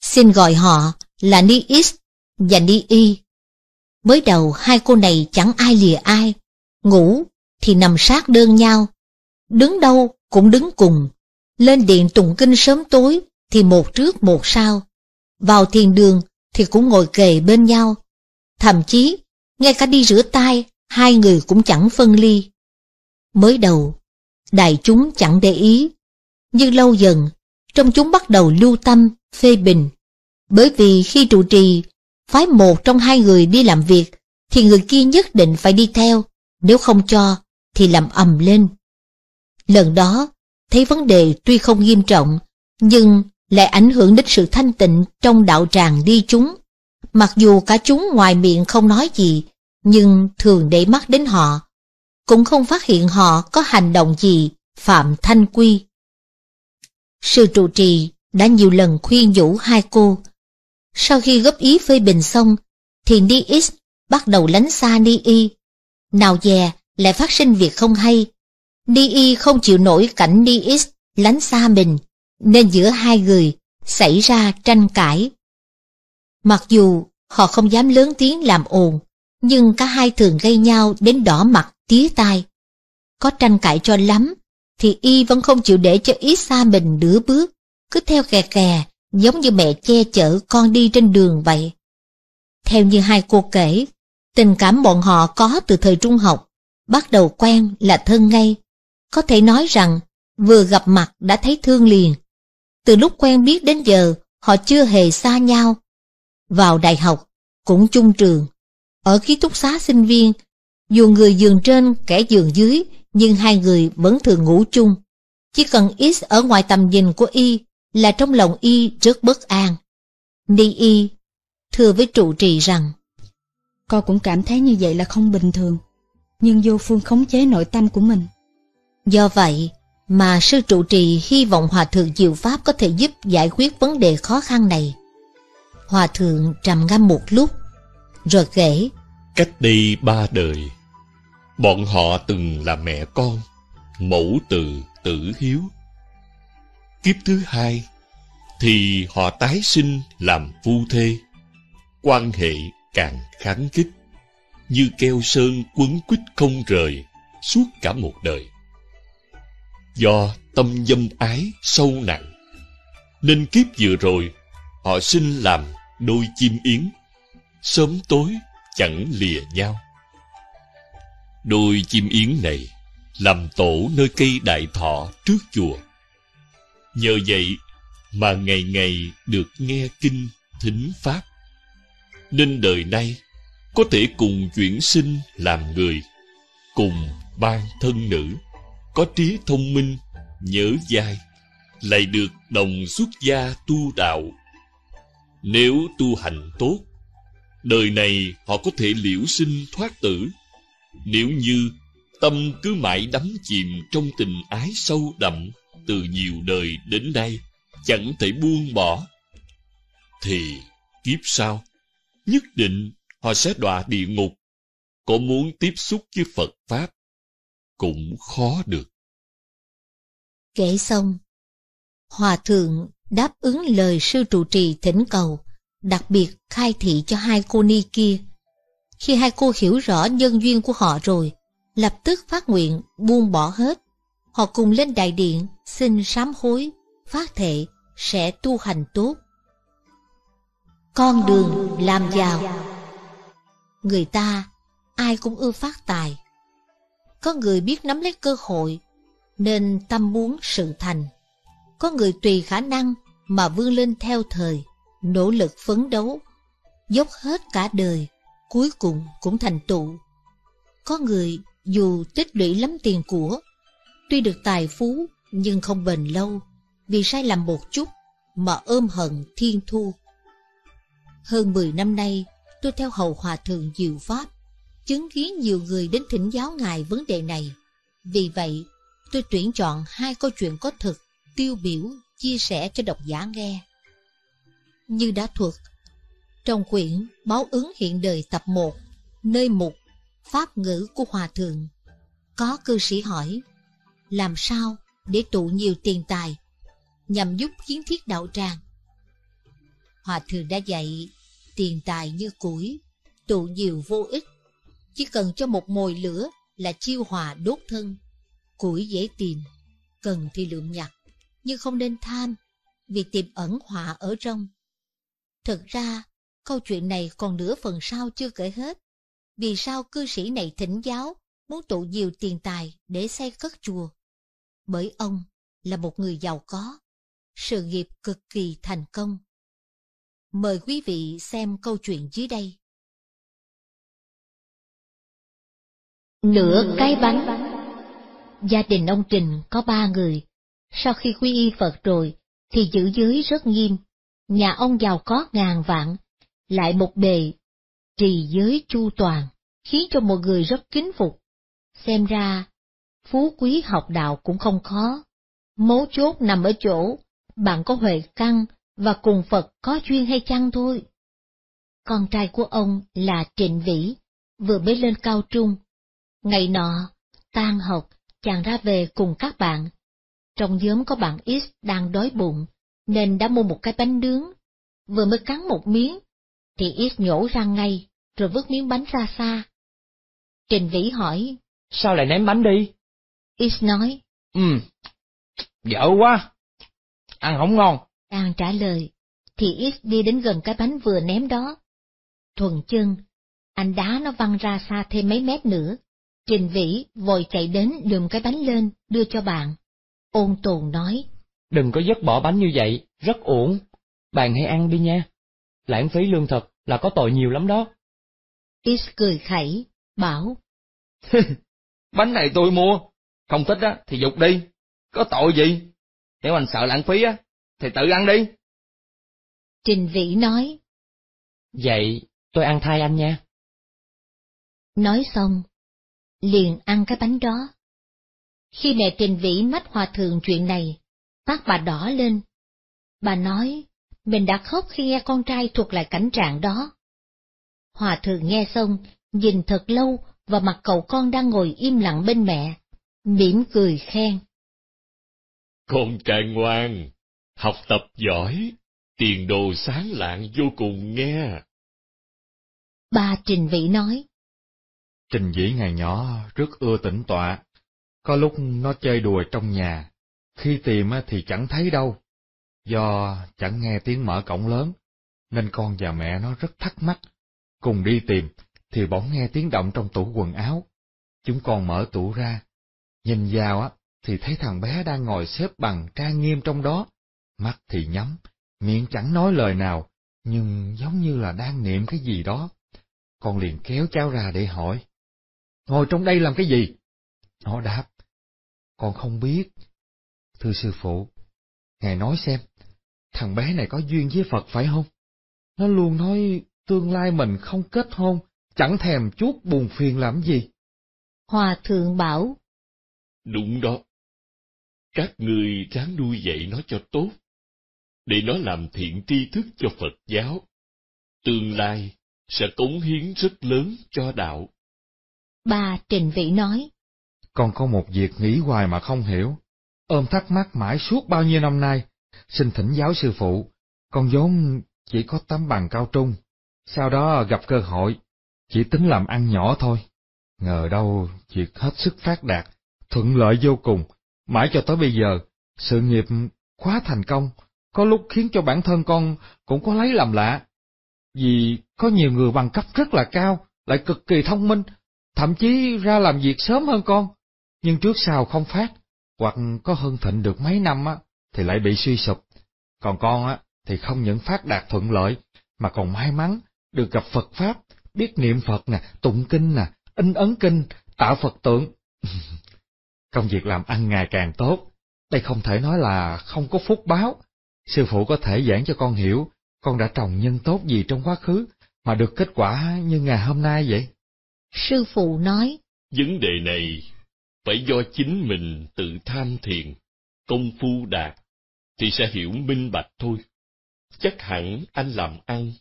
Xin gọi họ là Ni X và Ni Y. Mới đầu hai cô này chẳng ai lìa ai, ngủ thì nằm sát đơn nhau, đứng đâu cũng đứng cùng, lên điện tụng kinh sớm tối thì một trước một sau, vào thiền đường thì cũng ngồi kề bên nhau, thậm chí ngay cả đi rửa tay hai người cũng chẳng phân ly. Mới đầu, đại chúng chẳng để ý, nhưng lâu dần, trong chúng bắt đầu lưu tâm, phê bình. Bởi vì khi trụ trì, phái một trong hai người đi làm việc, thì người kia nhất định phải đi theo, nếu không cho, thì làm ầm lên. Lần đó, thấy vấn đề tuy không nghiêm trọng, nhưng lại ảnh hưởng đến sự thanh tịnh trong đạo tràng đi chúng. Mặc dù cả chúng ngoài miệng không nói gì, nhưng thường để mắt đến họ, cũng không phát hiện họ có hành động gì phạm thanh quy. Sư trụ trì đã nhiều lần khuyên nhủ hai cô. Sau khi góp ý phê bình xong, thì Ni X bắt đầu lánh xa Ni Y. Nào dè lại phát sinh việc không hay. Ni Y không chịu nổi cảnh Ni X lánh xa mình, nên giữa hai người xảy ra tranh cãi. Mặc dù họ không dám lớn tiếng làm ồn, nhưng cả hai thường gây nhau đến đỏ mặt, tía tai. Có tranh cãi cho lắm, thì y vẫn không chịu để cho ý xa mình nửa bước, cứ theo kè kè, giống như mẹ che chở con đi trên đường vậy. Theo như hai cô kể, tình cảm bọn họ có từ thời trung học, bắt đầu quen là thân ngay. Có thể nói rằng, vừa gặp mặt đã thấy thương liền. Từ lúc quen biết đến giờ, họ chưa hề xa nhau. Vào đại học, cũng chung trường. Ở ký túc xá sinh viên, dù người giường trên kẻ giường dưới, nhưng hai người vẫn thường ngủ chung. Chỉ cần X ở ngoài tầm nhìn của Y là trong lòng Y rất bất an. Ni Y thưa với trụ trì rằng Con cũng cảm thấy như vậy là không bình thường, nhưng vô phương khống chế nội tâm của mình. Do vậy mà sư trụ trì hy vọng Hòa Thượng Diệu Pháp có thể giúp giải quyết vấn đề khó khăn này. Hòa Thượng trầm ngâm một lúc, rồi kể Cách đây ba đời, bọn họ từng là mẹ con, mẫu từ tử hiếu. Kiếp thứ hai, thì họ tái sinh làm phu thê. Quan hệ càng kháng kích, như keo sơn quấn quýt không rời suốt cả một đời. Do tâm dâm ái sâu nặng, nên kiếp vừa rồi họ sinh làm đôi chim yến, sớm tối chẳng lìa nhau. Đôi chim yến này làm tổ nơi cây đại thọ trước chùa. Nhờ vậy mà ngày ngày được nghe kinh thính pháp. Nên đời nay có thể cùng chuyển sinh làm người, cùng ban thân nữ, có trí thông minh, nhớ dai, lại được đồng xuất gia tu đạo. Nếu tu hành tốt, đời này họ có thể liễu sinh thoát tử. Nếu như tâm cứ mãi đắm chìm trong tình ái sâu đậm từ nhiều đời đến nay, chẳng thể buông bỏ, thì kiếp sau, nhất định họ sẽ đọa địa ngục. Có muốn tiếp xúc với Phật Pháp, cũng khó được. Kể xong, Hòa Thượng đáp ứng lời sư trụ trì thỉnh cầu, đặc biệt khai thị cho hai cô ni kia. Khi hai cô hiểu rõ nhân duyên của họ rồi, lập tức phát nguyện buông bỏ hết. Họ cùng lên đại điện xin sám hối, phát thệ sẽ tu hành tốt. Con đường làm giàu Người ta ai cũng ưa phát tài. Có người biết nắm lấy cơ hội nên tâm muốn sự thành. Có người tùy khả năng mà vươn lên theo thời, nỗ lực phấn đấu, dốc hết cả đời, cuối cùng cũng thành tựu. Có người dù tích lũy lắm tiền của, tuy được tài phú nhưng không bền lâu, vì sai lầm một chút mà ôm hận thiên thu. Hơn 10 năm nay, tôi theo hầu hòa thượng diệu pháp, chứng kiến nhiều người đến thỉnh giáo ngài vấn đề này. Vì vậy, tôi tuyển chọn hai câu chuyện có thực, tiêu biểu, chia sẻ cho độc giả nghe. Như đã thuật, trong quyển Báo ứng hiện đời tập 1, nơi mục Pháp ngữ của Hòa Thượng, có cư sĩ hỏi, làm sao để tụ nhiều tiền tài, nhằm giúp kiến thiết đạo tràng? Hòa Thượng đã dạy, tiền tài như củi, tụ nhiều vô ích, chỉ cần cho một mồi lửa là chiêu hòa đốt thân. Củi dễ tìm, cần thì lượng nhặt, nhưng không nên tham, vì tiềm ẩn họa ở trong. Thực ra, câu chuyện này còn nửa phần sau chưa kể hết. Vì sao cư sĩ này thỉnh giáo, muốn tụ nhiều tiền tài để xây cất chùa? Bởi ông là một người giàu có, sự nghiệp cực kỳ thành công. Mời quý vị xem câu chuyện dưới đây. Nửa cái bánh Gia đình ông Trình có ba người. Sau khi quy y Phật rồi, thì giữ giới rất nghiêm. Nhà ông giàu có ngàn vạn, lại một bề trì giới chu toàn, khiến cho mọi người rất kính phục. Xem ra, phú quý học đạo cũng không khó. Mấu chốt nằm ở chỗ, bạn có huệ căn và cùng Phật có duyên hay chăng thôi. Con trai của ông là Trịnh Vĩ, vừa mới lên cao trung. Ngày nọ, tan học, chàng ra về cùng các bạn. Trong nhóm có bạn X đang đói bụng, nên đã mua một cái bánh nướng. Vừa mới cắn một miếng, thì X nhổ ra ngay, rồi vứt miếng bánh ra xa. Trình Vĩ hỏi, Sao lại ném bánh đi? X nói, Ừ, dở quá, ăn không ngon. Đang trả lời, thì X đi đến gần cái bánh vừa ném đó. Thuần chân, anh đá nó văng ra xa thêm mấy mét nữa. Trình Vĩ vội chạy đến lùm cái bánh lên, đưa cho bạn. Ôn tồn nói. Đừng có dứt bỏ bánh như vậy, rất uổng. Bạn hãy ăn đi nha. Lãng phí lương thực là có tội nhiều lắm đó. X cười khẩy, bảo. Bánh này tôi mua, không thích á thì dục đi, có tội gì? Nếu anh sợ lãng phí á, thì tự ăn đi. Trình Vĩ nói. Vậy tôi ăn thay anh nha. Nói xong, liền ăn cái bánh đó. Khi mẹ Trình Vĩ mách hòa thượng chuyện này, mắt bà đỏ lên. Bà nói, mình đã khóc khi nghe con trai thuật lại cảnh trạng đó. Hòa thượng nghe xong, nhìn thật lâu vào mặt cậu con đang ngồi im lặng bên mẹ, mỉm cười khen. Con trai ngoan, học tập giỏi, tiền đồ sáng lạng vô cùng nghe. Ba Trình Vĩ nói. Trình Vĩ ngày nhỏ rất ưa tĩnh tọa, có lúc nó chơi đùa trong nhà, khi tìm thì chẳng thấy đâu. Do chẳng nghe tiếng mở cổng lớn, nên con và mẹ nó rất thắc mắc. Cùng đi tìm, thì bỗng nghe tiếng động trong tủ quần áo. Chúng con mở tủ ra, nhìn vào á, thì thấy thằng bé đang ngồi xếp bằng trang nghiêm trong đó, mắt thì nhắm, miệng chẳng nói lời nào, nhưng giống như là đang niệm cái gì đó. Con liền kéo cháu ra để hỏi. Ngồi trong đây làm cái gì? Nó đáp. Con không biết. Thưa sư phụ, Ngài nói xem, thằng bé này có duyên với Phật phải không? Nó luôn nói tương lai mình không kết hôn, chẳng thèm chút buồn phiền làm gì. Hòa thượng bảo. Đúng đó. Các người ráng nuôi dạy nó cho tốt, để nó làm thiện tri thức cho Phật giáo. Tương lai sẽ cống hiến rất lớn cho đạo. Bà Trình Vĩ nói. Con có một việc nghĩ hoài mà không hiểu, ôm thắc mắc mãi suốt bao nhiêu năm nay, xin thỉnh giáo sư phụ, con vốn chỉ có tấm bằng cao trung, sau đó gặp cơ hội, chỉ tính làm ăn nhỏ thôi. Ngờ đâu việc hết sức phát đạt, thuận lợi vô cùng, mãi cho tới bây giờ, sự nghiệp quá thành công, có lúc khiến cho bản thân con cũng có lấy làm lạ. Vì có nhiều người bằng cấp rất là cao, lại cực kỳ thông minh, thậm chí ra làm việc sớm hơn con, nhưng trước sau không phát, hoặc có hơn thịnh được mấy năm á, thì lại bị suy sụp. Còn con á, thì không những phát đạt thuận lợi, mà còn may mắn được gặp Phật Pháp, biết niệm Phật nè, tụng kinh nè, in ấn kinh, tạo Phật tượng. Công việc làm ăn ngày càng tốt, đây không thể nói là không có phúc báo. Sư phụ có thể giảng cho con hiểu, con đã trồng nhân tốt gì trong quá khứ, mà được kết quả như ngày hôm nay vậy? Sư phụ nói, Vấn đề này phải do chính mình tự tham thiền, công phu đạt, thì sẽ hiểu minh bạch thôi. Chắc hẳn anh làm ăn,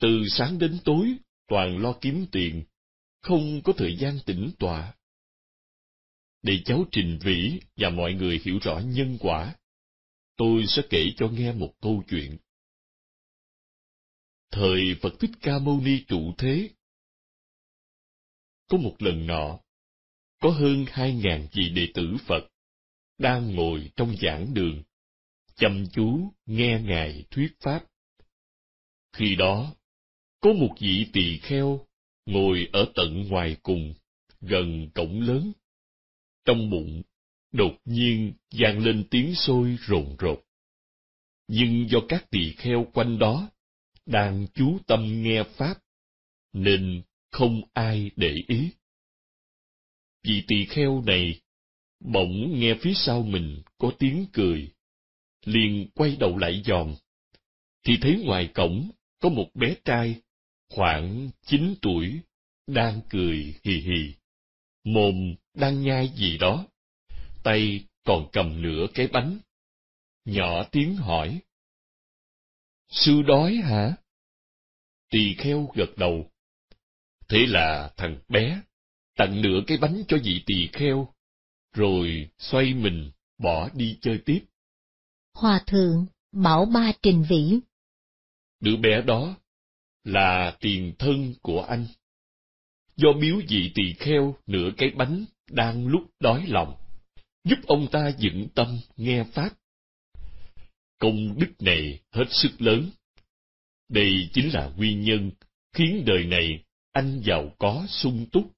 từ sáng đến tối toàn lo kiếm tiền, không có thời gian tĩnh tọa. Để cháu trình vĩ và mọi người hiểu rõ nhân quả, tôi sẽ kể cho nghe một câu chuyện. Thời Phật Thích Ca Mâu Ni trụ thế, có một lần nọ, có hơn hai ngàn vị đệ tử Phật đang ngồi trong giảng đường, chăm chú nghe Ngài thuyết Pháp. Khi đó, có một vị tỳ kheo ngồi ở tận ngoài cùng, gần cổng lớn. Trong bụng, đột nhiên vang lên tiếng sôi rồn rột. Nhưng do các tỳ kheo quanh đó đang chú tâm nghe Pháp, nên không ai để ý. Vị tỳ kheo này bỗng nghe phía sau mình có tiếng cười, liền quay đầu lại dòm, thì thấy ngoài cổng có một bé trai khoảng chín tuổi đang cười hì hì, mồm đang nhai gì đó, tay còn cầm nửa cái bánh. Nhỏ tiếng hỏi. Sư đói hả? Tỳ kheo gật đầu. Thế là thằng bé tặng nửa cái bánh cho vị tỳ kheo, rồi xoay mình bỏ đi chơi tiếp. Hòa thượng bảo ba trình vĩ. Đứa bé đó là tiền thân của anh. Do biếu vị tỳ kheo nửa cái bánh đang lúc đói lòng, giúp ông ta dựng tâm nghe Pháp. Công đức này hết sức lớn. Đây chính là nguyên nhân khiến đời này anh giàu có sung túc.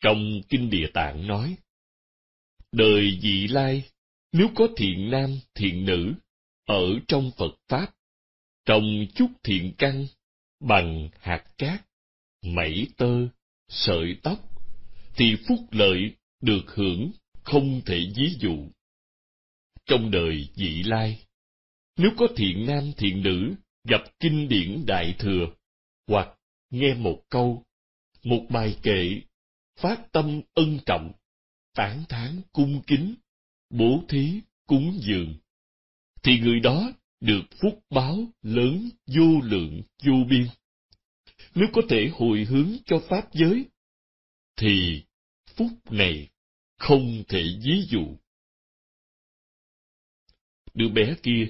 Trong Kinh Địa Tạng nói, Đời vị lai, nếu có thiện nam, thiện nữ, ở trong Phật Pháp, trồng chút thiện căn, bằng hạt cát, mẩy tơ, sợi tóc, thì phúc lợi được hưởng không thể ví dụ. Trong đời vị lai, nếu có thiện nam thiện nữ gặp kinh điển đại thừa, hoặc nghe một câu, một bài kệ, phát tâm ân trọng, tán thán cung kính, bố thí, cúng dường, thì người đó được phúc báo lớn vô lượng vô biên. Nếu có thể hồi hướng cho Pháp giới, thì phúc này không thể ví dụ. Đứa bé kia,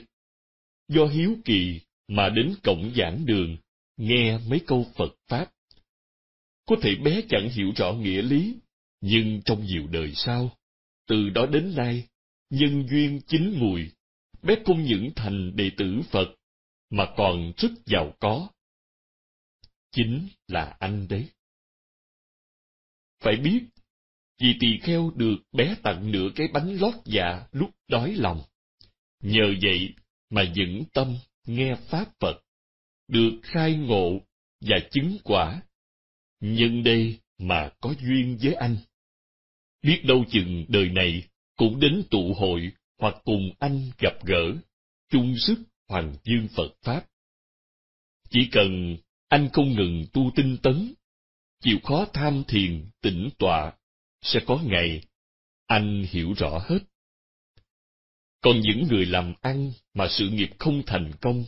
do hiếu kỳ mà đến cổng giảng đường, nghe mấy câu Phật Pháp. Có thể bé chẳng hiểu rõ nghĩa lý, nhưng trong nhiều đời sau, từ đó đến nay, nhân duyên chín mùi, bé không những thành đệ tử Phật, mà còn rất giàu có. Chính là anh đấy. Phải biết, vì tỳ kheo được bé tặng nửa cái bánh lót dạ lúc đói lòng. Nhờ vậy mà vững tâm nghe Pháp Phật, được khai ngộ và chứng quả. Nhân đây mà có duyên với anh. Biết đâu chừng đời này cũng đến tụ hội hoặc cùng anh gặp gỡ, chung sức hoàng dương Phật Pháp. Chỉ cần anh không ngừng tu tinh tấn, chịu khó tham thiền, tĩnh tọa, sẽ có ngày anh hiểu rõ hết. Còn những người làm ăn mà sự nghiệp không thành công,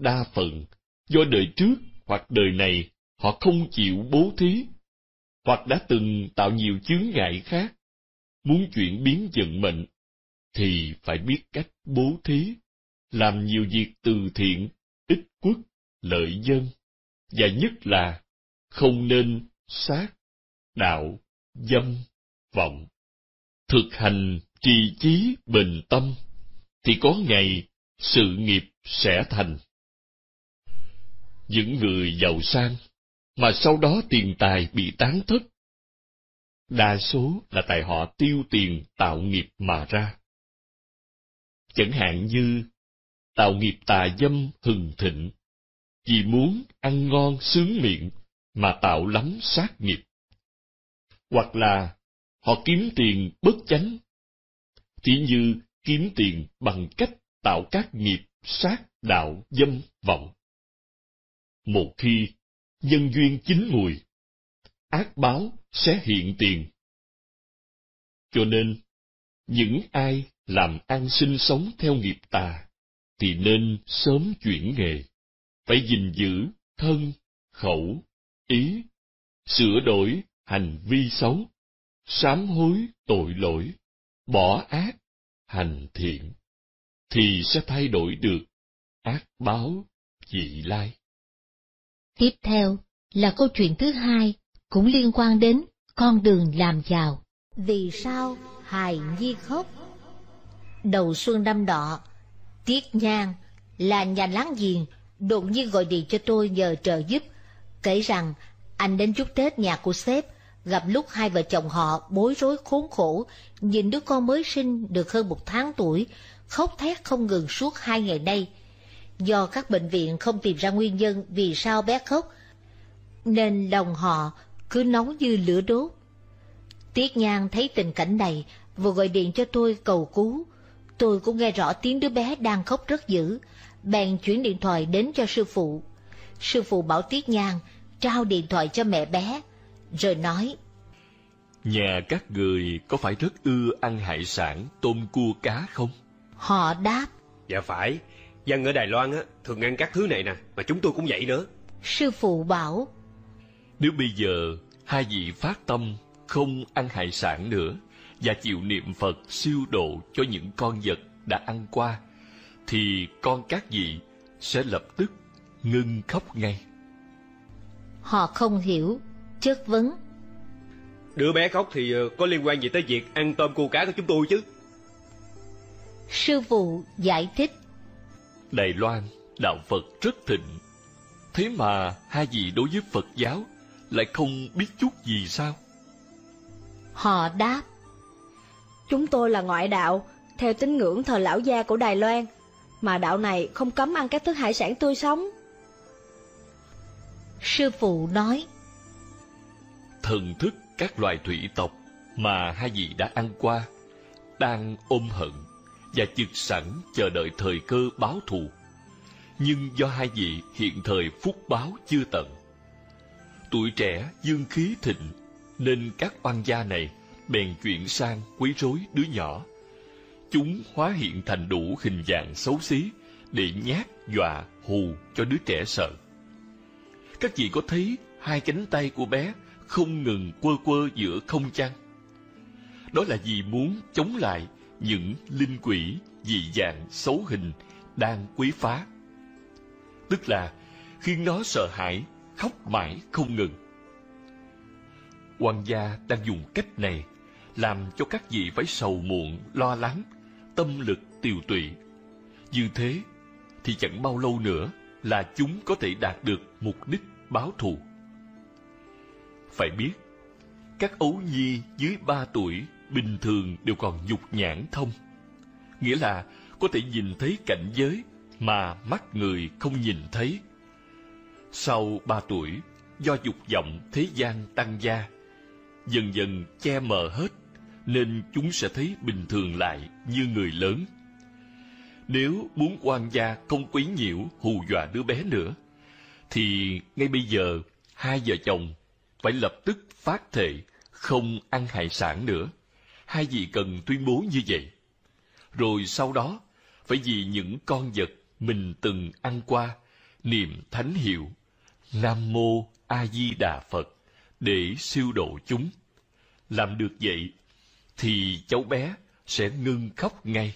đa phần do đời trước hoặc đời này họ không chịu bố thí, hoặc đã từng tạo nhiều chướng ngại khác, muốn chuyển biến vận mệnh, thì phải biết cách bố thí, làm nhiều việc từ thiện, ích quốc, lợi dân, và nhất là không nên sát, đạo, dâm, vọng. Thực hành trì chí bình tâm, thì có ngày sự nghiệp sẽ thành. Những người giàu sang, mà sau đó tiền tài bị tán thất, đa số là tại họ tiêu tiền tạo nghiệp mà ra. Chẳng hạn như tạo nghiệp tà dâm hừng thịnh, vì muốn ăn ngon sướng miệng mà tạo lắm sát nghiệp. Hoặc là họ kiếm tiền bất chánh, thì như kiếm tiền bằng cách tạo các nghiệp sát đạo dâm vọng. Một khi nhân duyên chín mùi, ác báo sẽ hiện tiền. Cho nên, những ai làm ăn sinh sống theo nghiệp tà, thì nên sớm chuyển nghề, phải gìn giữ thân, khẩu, ý, sửa đổi hành vi xấu, sám hối tội lỗi, bỏ ác, hành thiện, thì sẽ thay đổi được ác báo dị lai. Tiếp theo là câu chuyện thứ hai, cũng liên quan đến con đường làm giàu. Vì sao hài nhi khóc? Đầu xuân năm đọ, Tiết Nhan là nhà láng giềng đột nhiên gọi điện cho tôi nhờ trợ giúp, kể rằng anh đến chúc Tết nhà của sếp, gặp lúc hai vợ chồng họ bối rối khốn khổ, nhìn đứa con mới sinh được hơn một tháng tuổi, khóc thét không ngừng suốt hai ngày nay. Do các bệnh viện không tìm ra nguyên nhân vì sao bé khóc, nên lòng họ cứ nóng như lửa đốt. Tiết Nhan thấy tình cảnh này, vừa gọi điện cho tôi cầu cứu. Tôi cũng nghe rõ tiếng đứa bé đang khóc rất dữ, bèn chuyển điện thoại đến cho sư phụ. Sư phụ bảo Tiết Nhan trao điện thoại cho mẹ bé, rồi nói. Nhà các người có phải rất ưa ăn hải sản, tôm cua cá không? Họ đáp. Dạ phải, dân ở Đài Loan á thường ăn các thứ này nè, mà chúng tôi cũng vậy nữa. Sư phụ bảo. Nếu bây giờ hai vị phát tâm không ăn hải sản nữa và chịu niệm Phật siêu độ cho những con vật đã ăn qua, thì con các vị sẽ lập tức ngưng khóc ngay. Họ không hiểu, chất vấn. Đứa bé khóc thì ờ, có liên quan gì tới việc ăn tôm cua cá của chúng tôi chứ? Sư phụ giải thích. Đài Loan, đạo Phật rất thịnh. Thế mà hai vị đối với Phật giáo lại không biết chút gì sao? Họ đáp. Chúng tôi là ngoại đạo, theo tín ngưỡng thờ lão gia của Đài Loan, mà đạo này không cấm ăn các thứ hải sản tươi sống. Sư phụ nói. Thần thức các loài thủy tộc mà hai vị đã ăn qua, đang ôm hận và chực sẵn chờ đợi thời cơ báo thù. Nhưng do hai vị hiện thời phúc báo chưa tận. Tuổi trẻ dương khí thịnh, nên các oan gia này bèn chuyển sang quấy rối đứa nhỏ. Chúng hóa hiện thành đủ hình dạng xấu xí để nhát, dọa, hù cho đứa trẻ sợ. Các vị có thấy hai cánh tay của bé không ngừng quơ quơ giữa không chăng? Đó là vì muốn chống lại những linh quỷ dị dạng xấu hình đang quấy phá. Tức là khiến nó sợ hãi, khóc mãi không ngừng. Quan gia đang dùng cách này làm cho các vị phải sầu muộn, lo lắng, tâm lực tiều tụy. Như thế thì chẳng bao lâu nữa là chúng có thể đạt được mục đích báo thù. Phải biết, các ấu nhi dưới ba tuổi bình thường đều còn nhục nhãn thông. Nghĩa là có thể nhìn thấy cảnh giới mà mắt người không nhìn thấy. Sau ba tuổi, do dục vọng thế gian tăng gia, dần dần che mờ hết, nên chúng sẽ thấy bình thường lại như người lớn. Nếu muốn quan gia không quấy nhiễu hù dọa đứa bé nữa, thì ngay bây giờ hai vợ chồng phải lập tức phát thệ không ăn hải sản nữa. Hai vị cần tuyên bố như vậy. Rồi sau đó, phải vì những con vật mình từng ăn qua, niệm thánh hiệu, Nam Mô A Di Đà Phật, để siêu độ chúng. Làm được vậy, thì cháu bé sẽ ngưng khóc ngay.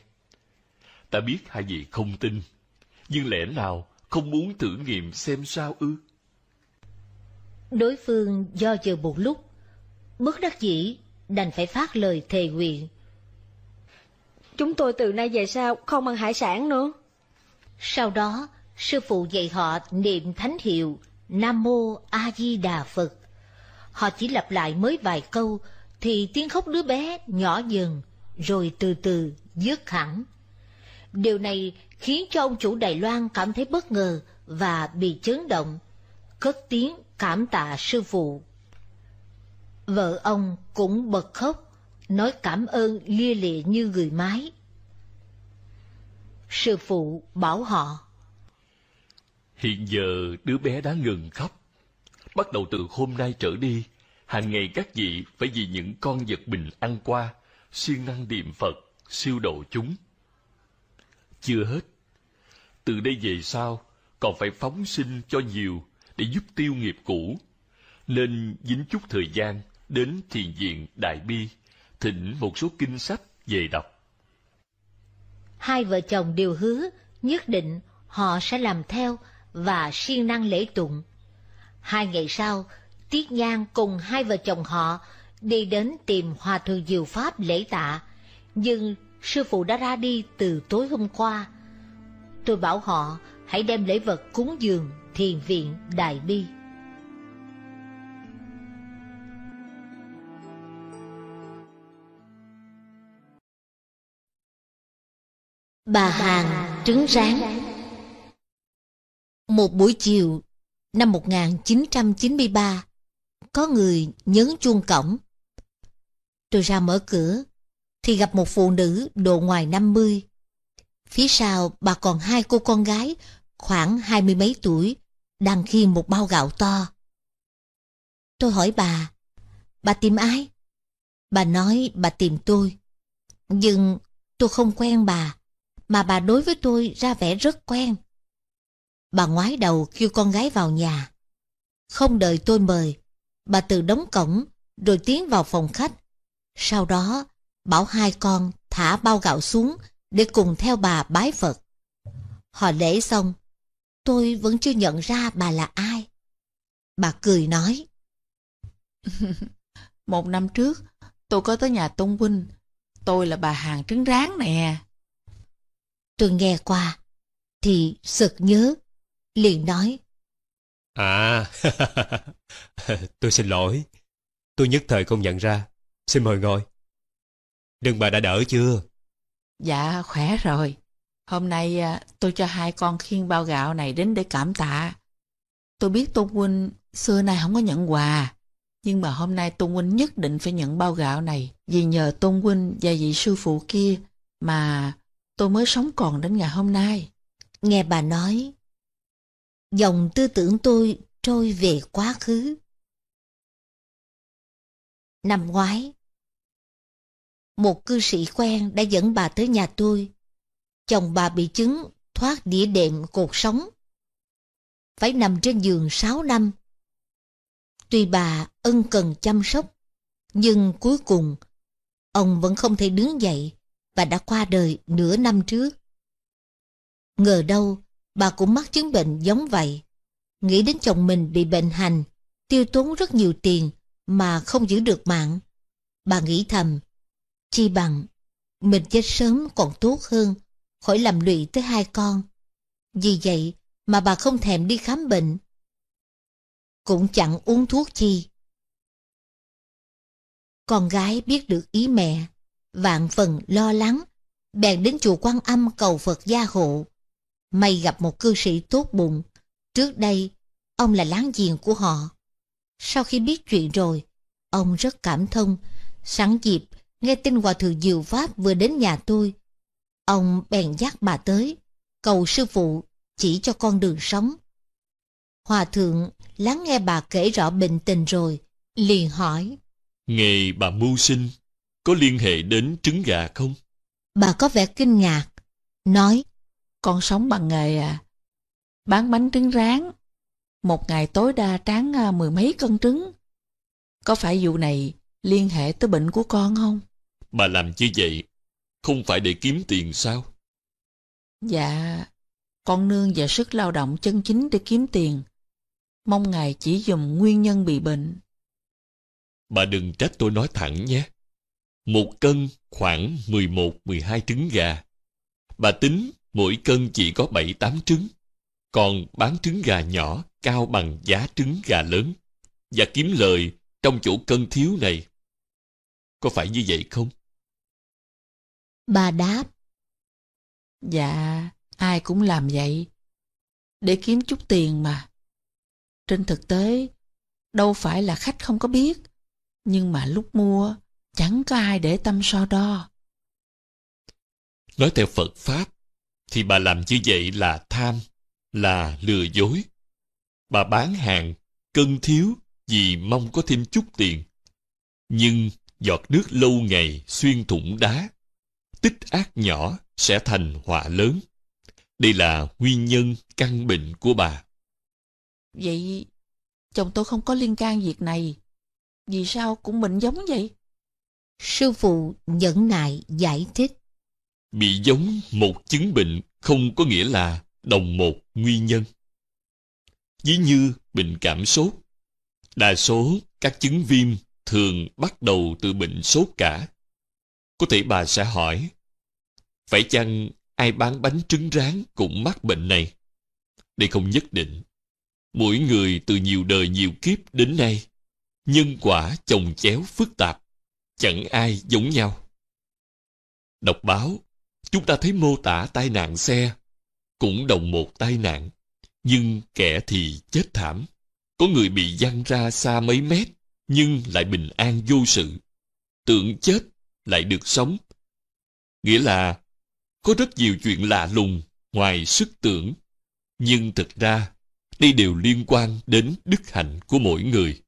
Ta biết hai vị không tin, nhưng lẽ nào không muốn thử nghiệm xem sao ư? Đối phương do dự một lúc, bất đắc dĩ đành phải phát lời thề nguyện. Chúng tôi từ nay về sau không ăn hải sản nữa. Sau đó, sư phụ dạy họ niệm thánh hiệu Nam Mô A Di Đà Phật. Họ chỉ lặp lại mới vài câu thì tiếng khóc đứa bé nhỏ dần rồi từ từ dứt hẳn. Điều này khiến cho ông chủ Đài Loan cảm thấy bất ngờ và bị chấn động, cất tiếng cảm tạ sư phụ. Vợ ông cũng bật khóc, nói cảm ơn lia lịa như người mái. Sư phụ bảo họ. Hiện giờ đứa bé đã ngừng khóc. Bắt đầu từ hôm nay trở đi, hàng ngày các vị phải vì những con vật bình ăn qua, siêng năng niệm Phật, siêu độ chúng. Chưa hết, từ đây về sau còn phải phóng sinh cho nhiều để giúp tiêu nghiệp cũ, nên dính chút thời gian đến thiền viện Đại Bi, thỉnh một số kinh sách về đọc. Hai vợ chồng đều hứa nhất định họ sẽ làm theo và siêng năng lễ tụng. Hai ngày sau, Tiết Nhan cùng hai vợ chồng họ đi đến tìm Hòa Thượng Diệu Pháp lễ tạ, nhưng sư phụ đã ra đi từ tối hôm qua. Tôi bảo họ hãy đem lễ vật cúng dường thiền viện Đại Bi. Bà Hàng trứng rán một buổi chiều năm 1993, có người nhấn chuông cổng. Tôi ra mở cửa, thì gặp một phụ nữ độ ngoài 50. Phía sau bà còn hai cô con gái khoảng hai mươi mấy tuổi, đang khiêng một bao gạo to. Tôi hỏi bà, bà tìm ai? Bà nói bà tìm tôi. Nhưng tôi không quen bà, mà bà đối với tôi ra vẻ rất quen. Bà ngoái đầu kêu con gái vào nhà. Không đợi tôi mời, bà tự đóng cổng rồi tiến vào phòng khách. Sau đó, bảo hai con thả bao gạo xuống để cùng theo bà bái Phật. Họ lễ xong, tôi vẫn chưa nhận ra bà là ai. Bà cười nói. Một năm trước, tôi có tới nhà Tôn Huynh. Tôi là bà hàng trứng rán nè. Tôi nghe qua, thì sực nhớ, liền nói. À, tôi xin lỗi. Tôi nhất thời không nhận ra. Xin mời ngồi. Đừng bà đã đỡ chưa? Dạ, khỏe rồi. Hôm nay à, tôi cho hai con khiêng bao gạo này đến để cảm tạ. Tôi biết Tôn Huynh xưa nay không có nhận quà, nhưng mà hôm nay Tôn Huynh nhất định phải nhận bao gạo này vì nhờ Tôn Huynh và vị sư phụ kia mà tôi mới sống còn đến ngày hôm nay. Nghe bà nói, dòng tư tưởng tôi trôi về quá khứ. Năm ngoái, một cư sĩ quen đã dẫn bà tới nhà tôi chồng bà bị chứng thoát đĩa đệm cột sống. Phải nằm trên giường 6 năm. Tuy bà ân cần chăm sóc, nhưng cuối cùng ông vẫn không thể đứng dậy và đã qua đời nửa năm trước. Ngờ đâu bà cũng mắc chứng bệnh giống vậy. Nghĩ đến chồng mình bị bệnh hành, tiêu tốn rất nhiều tiền mà không giữ được mạng. Bà nghĩ thầm, chi bằng mình chết sớm còn tốt hơn khỏi làm lụy tới hai con. Vì vậy mà bà không thèm đi khám bệnh. Cũng chẳng uống thuốc chi. Con gái biết được ý mẹ, vạn phần lo lắng, bèn đến chùa Quan Âm cầu Phật gia hộ. May gặp một cư sĩ tốt bụng. Trước đây, ông là láng giềng của họ. Sau khi biết chuyện rồi, ông rất cảm thông. Sẵn dịp, nghe tin Hòa Thượng Diệu Pháp vừa đến nhà tôi. Ông bèn dắt bà tới, cầu sư phụ chỉ cho con đường sống. Hòa Thượng lắng nghe bà kể rõ bệnh tình rồi, liền hỏi. Nghề bà mưu sinh có liên hệ đến trứng gà không? Bà có vẻ kinh ngạc, nói. Con sống bằng nghề à? Bán bánh trứng rán. Một ngày tối đa tráng à, mười mấy cân trứng. Có phải vụ này liên hệ tới bệnh của con không? Bà làm như vậy, không phải để kiếm tiền sao? Dạ, con nương và sức lao động chân chính để kiếm tiền. Mong ngài chỉ dùm nguyên nhân bị bệnh. Bà đừng trách tôi nói thẳng nhé. Một cân khoảng 11-12 trứng gà. Bà tính mỗi cân chỉ có 7-8 trứng. Còn bán trứng gà nhỏ cao bằng giá trứng gà lớn. Và kiếm lời trong chỗ cân thiếu này. Có phải như vậy không? Bà đáp. Dạ, ai cũng làm vậy. Để kiếm chút tiền mà. Trên thực tế, đâu phải là khách không có biết. Nhưng mà lúc mua, chẳng có ai để tâm so đo. Nói theo Phật Pháp, thì bà làm như vậy là tham, là lừa dối. Bà bán hàng, cân thiếu vì mong có thêm chút tiền. Nhưng giọt nước lâu ngày xuyên thủng đá, tích ác nhỏ sẽ thành họa lớn. Đây là nguyên nhân căn bệnh của bà. Vậy chồng tôi không có liên can việc này. Vì sao cũng bệnh giống vậy? Sư phụ nhẫn nại giải thích. Bị giống một chứng bệnh không có nghĩa là đồng một nguyên nhân. Ví như bệnh cảm sốt. Đa số các chứng viêm thường bắt đầu từ bệnh sốt cả. Có thể bà sẽ hỏi, phải chăng ai bán bánh trứng rán cũng mắc bệnh này? Đây không nhất định. Mỗi người từ nhiều đời nhiều kiếp đến nay, nhân quả chồng chéo phức tạp, chẳng ai giống nhau. Đọc báo, chúng ta thấy mô tả tai nạn xe, cũng đồng một tai nạn, nhưng kẻ thì chết thảm. Có người bị văng ra xa mấy mét, nhưng lại bình an vô sự. Tưởng chết, lại được sống. Nghĩa là, có rất nhiều chuyện lạ lùng, ngoài sức tưởng. Nhưng thực ra, đây đều liên quan đến đức hạnh của mỗi người.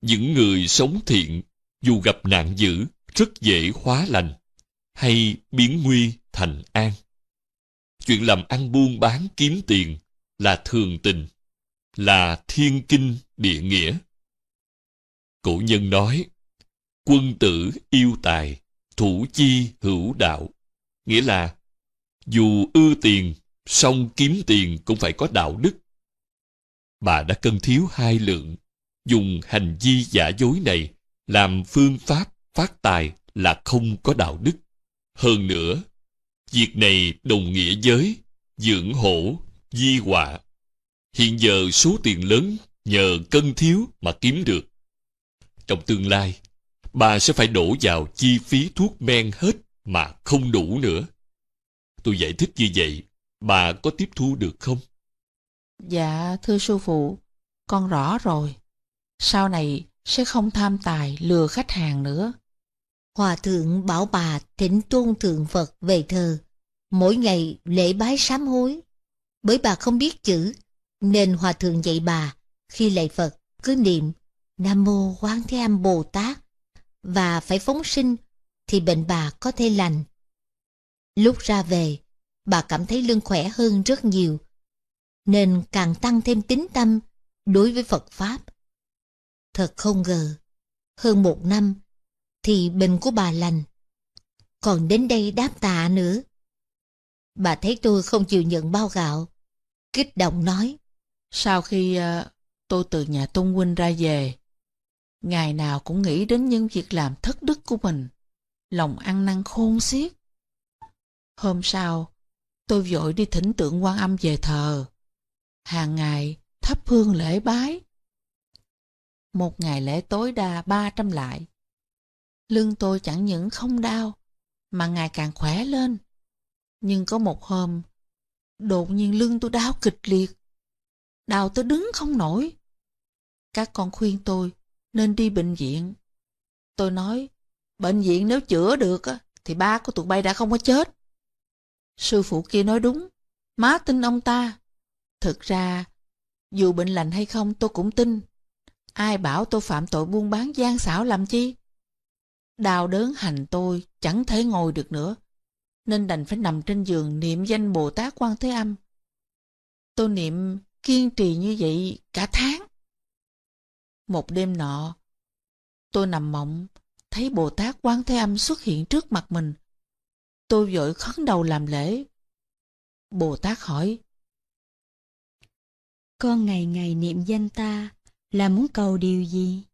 Những người sống thiện, dù gặp nạn dữ, rất dễ hóa lành, hay biến nguy thành an. Chuyện làm ăn buôn bán kiếm tiền là thường tình, là thiên kinh địa nghĩa. Cổ nhân nói, quân tử yêu tài, thủ chi hữu đạo. Nghĩa là, dù ưa tiền, song kiếm tiền cũng phải có đạo đức. Bà đã cân thiếu hai lượng, dùng hành vi giả dối này làm phương pháp phát tài là không có đạo đức. Hơn nữa, việc này đồng nghĩa với dưỡng hổ, di họa. Hiện giờ số tiền lớn nhờ cân thiếu mà kiếm được. Trong tương lai, bà sẽ phải đổ vào chi phí thuốc men hết mà không đủ nữa. Tôi giải thích như vậy, bà có tiếp thu được không? Dạ, thưa sư phụ, con rõ rồi. Sau này sẽ không tham tài lừa khách hàng nữa. Hòa thượng bảo bà thỉnh tôn thượng Phật về thờ, mỗi ngày lễ bái sám hối. Bởi bà không biết chữ, nên hòa thượng dạy bà, khi lạy Phật cứ niệm Nam Mô Quán Thế Âm Bồ Tát và phải phóng sinh thì bệnh bà có thể lành. Lúc ra về, bà cảm thấy lưng khỏe hơn rất nhiều, nên càng tăng thêm tín tâm đối với Phật Pháp. Thật không ngờ, hơn một năm thì bệnh của bà lành. Còn đến đây đáp tạ nữa. Bà thấy tôi không chịu nhận bao gạo, kích động nói. Sau khi uh, tôi từ nhà Tôn Huynh ra về, ngày nào cũng nghĩ đến những việc làm thất đức của mình, lòng ăn năn khôn xiết. Hôm sau, tôi vội đi thỉnh tượng quan âm về thờ. Hàng ngày thắp hương lễ bái. Một ngày lễ tối đa ba trăm lại. Lưng tôi chẳng những không đau, mà ngày càng khỏe lên. Nhưng có một hôm, đột nhiên lưng tôi đau kịch liệt. Đau tôi đứng không nổi. Các con khuyên tôi nên đi bệnh viện. Tôi nói, bệnh viện nếu chữa được thì ba của tụi bay đã không có chết. Sư phụ kia nói đúng, má tin ông ta. Thực ra, dù bệnh lành hay không tôi cũng tin. Ai bảo tôi phạm tội buôn bán gian xảo làm chi? Đau đớn hành tôi chẳng thể ngồi được nữa, nên đành phải nằm trên giường niệm danh Bồ Tát Quan Thế Âm. Tôi niệm kiên trì như vậy cả tháng. Một đêm nọ, tôi nằm mộng, thấy Bồ Tát Quán Thế Âm xuất hiện trước mặt mình. Tôi vội khấn đầu làm lễ. Bồ Tát hỏi, Con ngày ngày niệm danh ta là muốn cầu điều gì?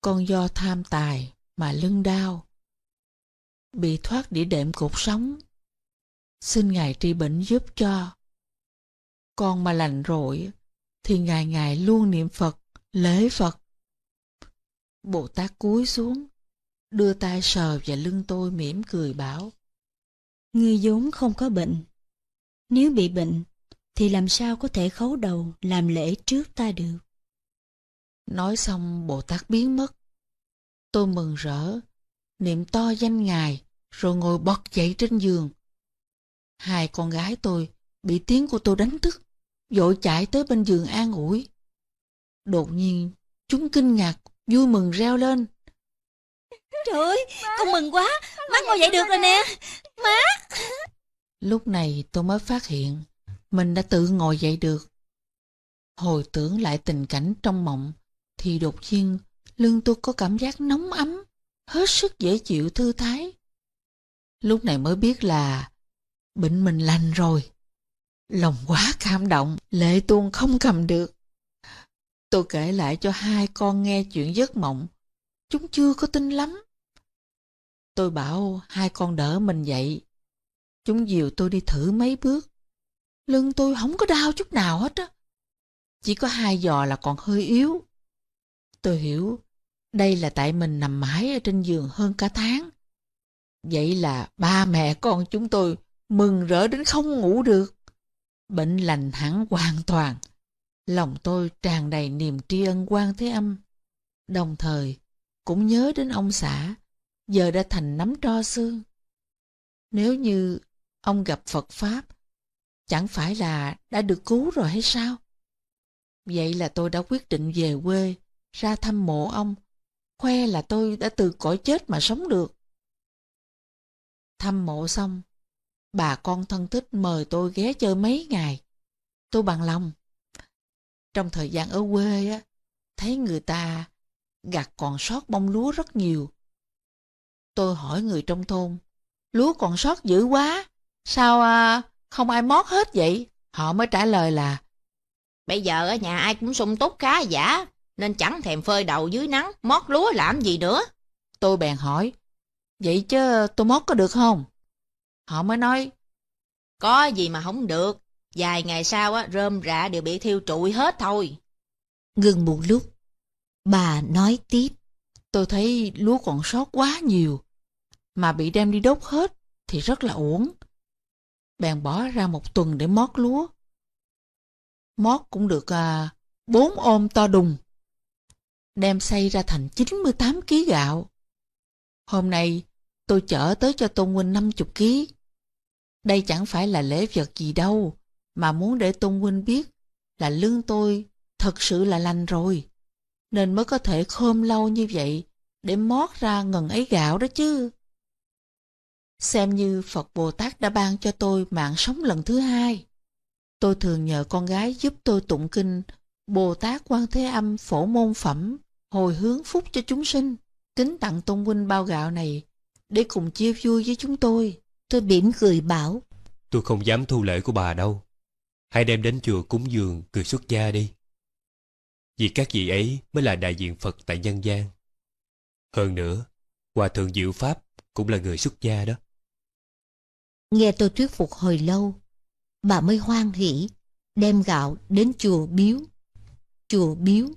Con do tham tài mà lưng đau. Bị thoát đĩa đệm cột sống. Xin Ngài trị bệnh giúp cho. Con mà lành rồi thì ngày ngày luôn niệm Phật, lễ Phật. Bồ Tát cúi xuống, đưa tay sờ vào lưng tôi mỉm cười bảo. Ngươi vốn không có bệnh. Nếu bị bệnh, thì làm sao có thể khấu đầu làm lễ trước ta được. Nói xong Bồ Tát biến mất. Tôi mừng rỡ, niệm to danh Ngài, rồi ngồi bật dậy trên giường. Hai con gái tôi bị tiếng của tôi đánh thức, vội chạy tới bên giường an ủi. Đột nhiên, chúng kinh ngạc, vui mừng reo lên. Trời ơi, con mừng quá, má ngồi dậy được rồi nè, má. Lúc này tôi mới phát hiện, mình đã tự ngồi dậy được. Hồi tưởng lại tình cảnh trong mộng, thì đột nhiên lưng tôi có cảm giác nóng ấm, hết sức dễ chịu thư thái. Lúc này mới biết là bệnh mình lành rồi. Lòng quá cảm động, lệ tuôn không cầm được. Tôi kể lại cho hai con nghe chuyện giấc mộng. Chúng chưa có tin lắm. Tôi bảo hai con đỡ mình dậy. Chúng dìu tôi đi thử mấy bước. Lưng tôi không có đau chút nào hết á. Chỉ có hai giò là còn hơi yếu. Tôi hiểu, đây là tại mình nằm mãi ở trên giường hơn cả tháng. Vậy là ba mẹ con chúng tôi mừng rỡ đến không ngủ được. Bệnh lành hẳn hoàn toàn. Lòng tôi tràn đầy niềm tri ân quan thế âm. Đồng thời, cũng nhớ đến ông xã, giờ đã thành nắm tro xương. Nếu như ông gặp Phật Pháp, chẳng phải là đã được cứu rồi hay sao? Vậy là tôi đã quyết định về quê, ra thăm mộ ông, khoe là tôi đã từ cõi chết mà sống được. Thăm mộ xong, bà con thân thích mời tôi ghé chơi mấy ngày. Tôi bằng lòng. Trong thời gian ở quê, á, thấy người ta gặt còn sót bông lúa rất nhiều. Tôi hỏi người trong thôn, lúa còn sót dữ quá, sao à, không ai mót hết vậy? Họ mới trả lời là, Bây giờ ở nhà ai cũng sung túc khá giả, nên chẳng thèm phơi đầu dưới nắng, mót lúa làm gì nữa. Tôi bèn hỏi, vậy chứ tôi mót có được không? Họ mới nói, có gì mà không được, vài ngày sau á, rơm rạ đều bị thiêu trụi hết thôi. Ngừng một lúc, bà nói tiếp. Tôi thấy lúa còn sót quá nhiều, mà bị đem đi đốt hết thì rất là uổng. Bèn bỏ ra một tuần để mót lúa. Mót cũng được à, bốn ôm to đùng. Đem xây ra thành 98 kg gạo. Hôm nay tôi chở tới cho Tôn Huynh 50 kg. Đây chẳng phải là lễ vật gì đâu, mà muốn để Tôn Huynh biết là lương tôi thật sự là lành rồi, nên mới có thể khom lâu như vậy để mót ra ngần ấy gạo đó chứ. Xem như Phật Bồ Tát đã ban cho tôi mạng sống lần thứ hai. Tôi thường nhờ con gái giúp tôi tụng kinh Bồ Tát Quan Thế Âm phổ môn phẩm, hồi hướng phúc cho chúng sinh, kính tặng tôn huynh bao gạo này để cùng chia vui với chúng tôi. Tôi mỉm cười bảo. Tôi không dám thu lễ của bà đâu. Hãy đem đến chùa cúng dường cười xuất gia đi. Vì các vị ấy mới là đại diện Phật tại nhân gian. Hơn nữa, Hòa Thượng Diệu Pháp cũng là người xuất gia đó. Nghe tôi thuyết phục hồi lâu, bà mới hoan hỉ, đem gạo đến chùa biếu. Chùa biếu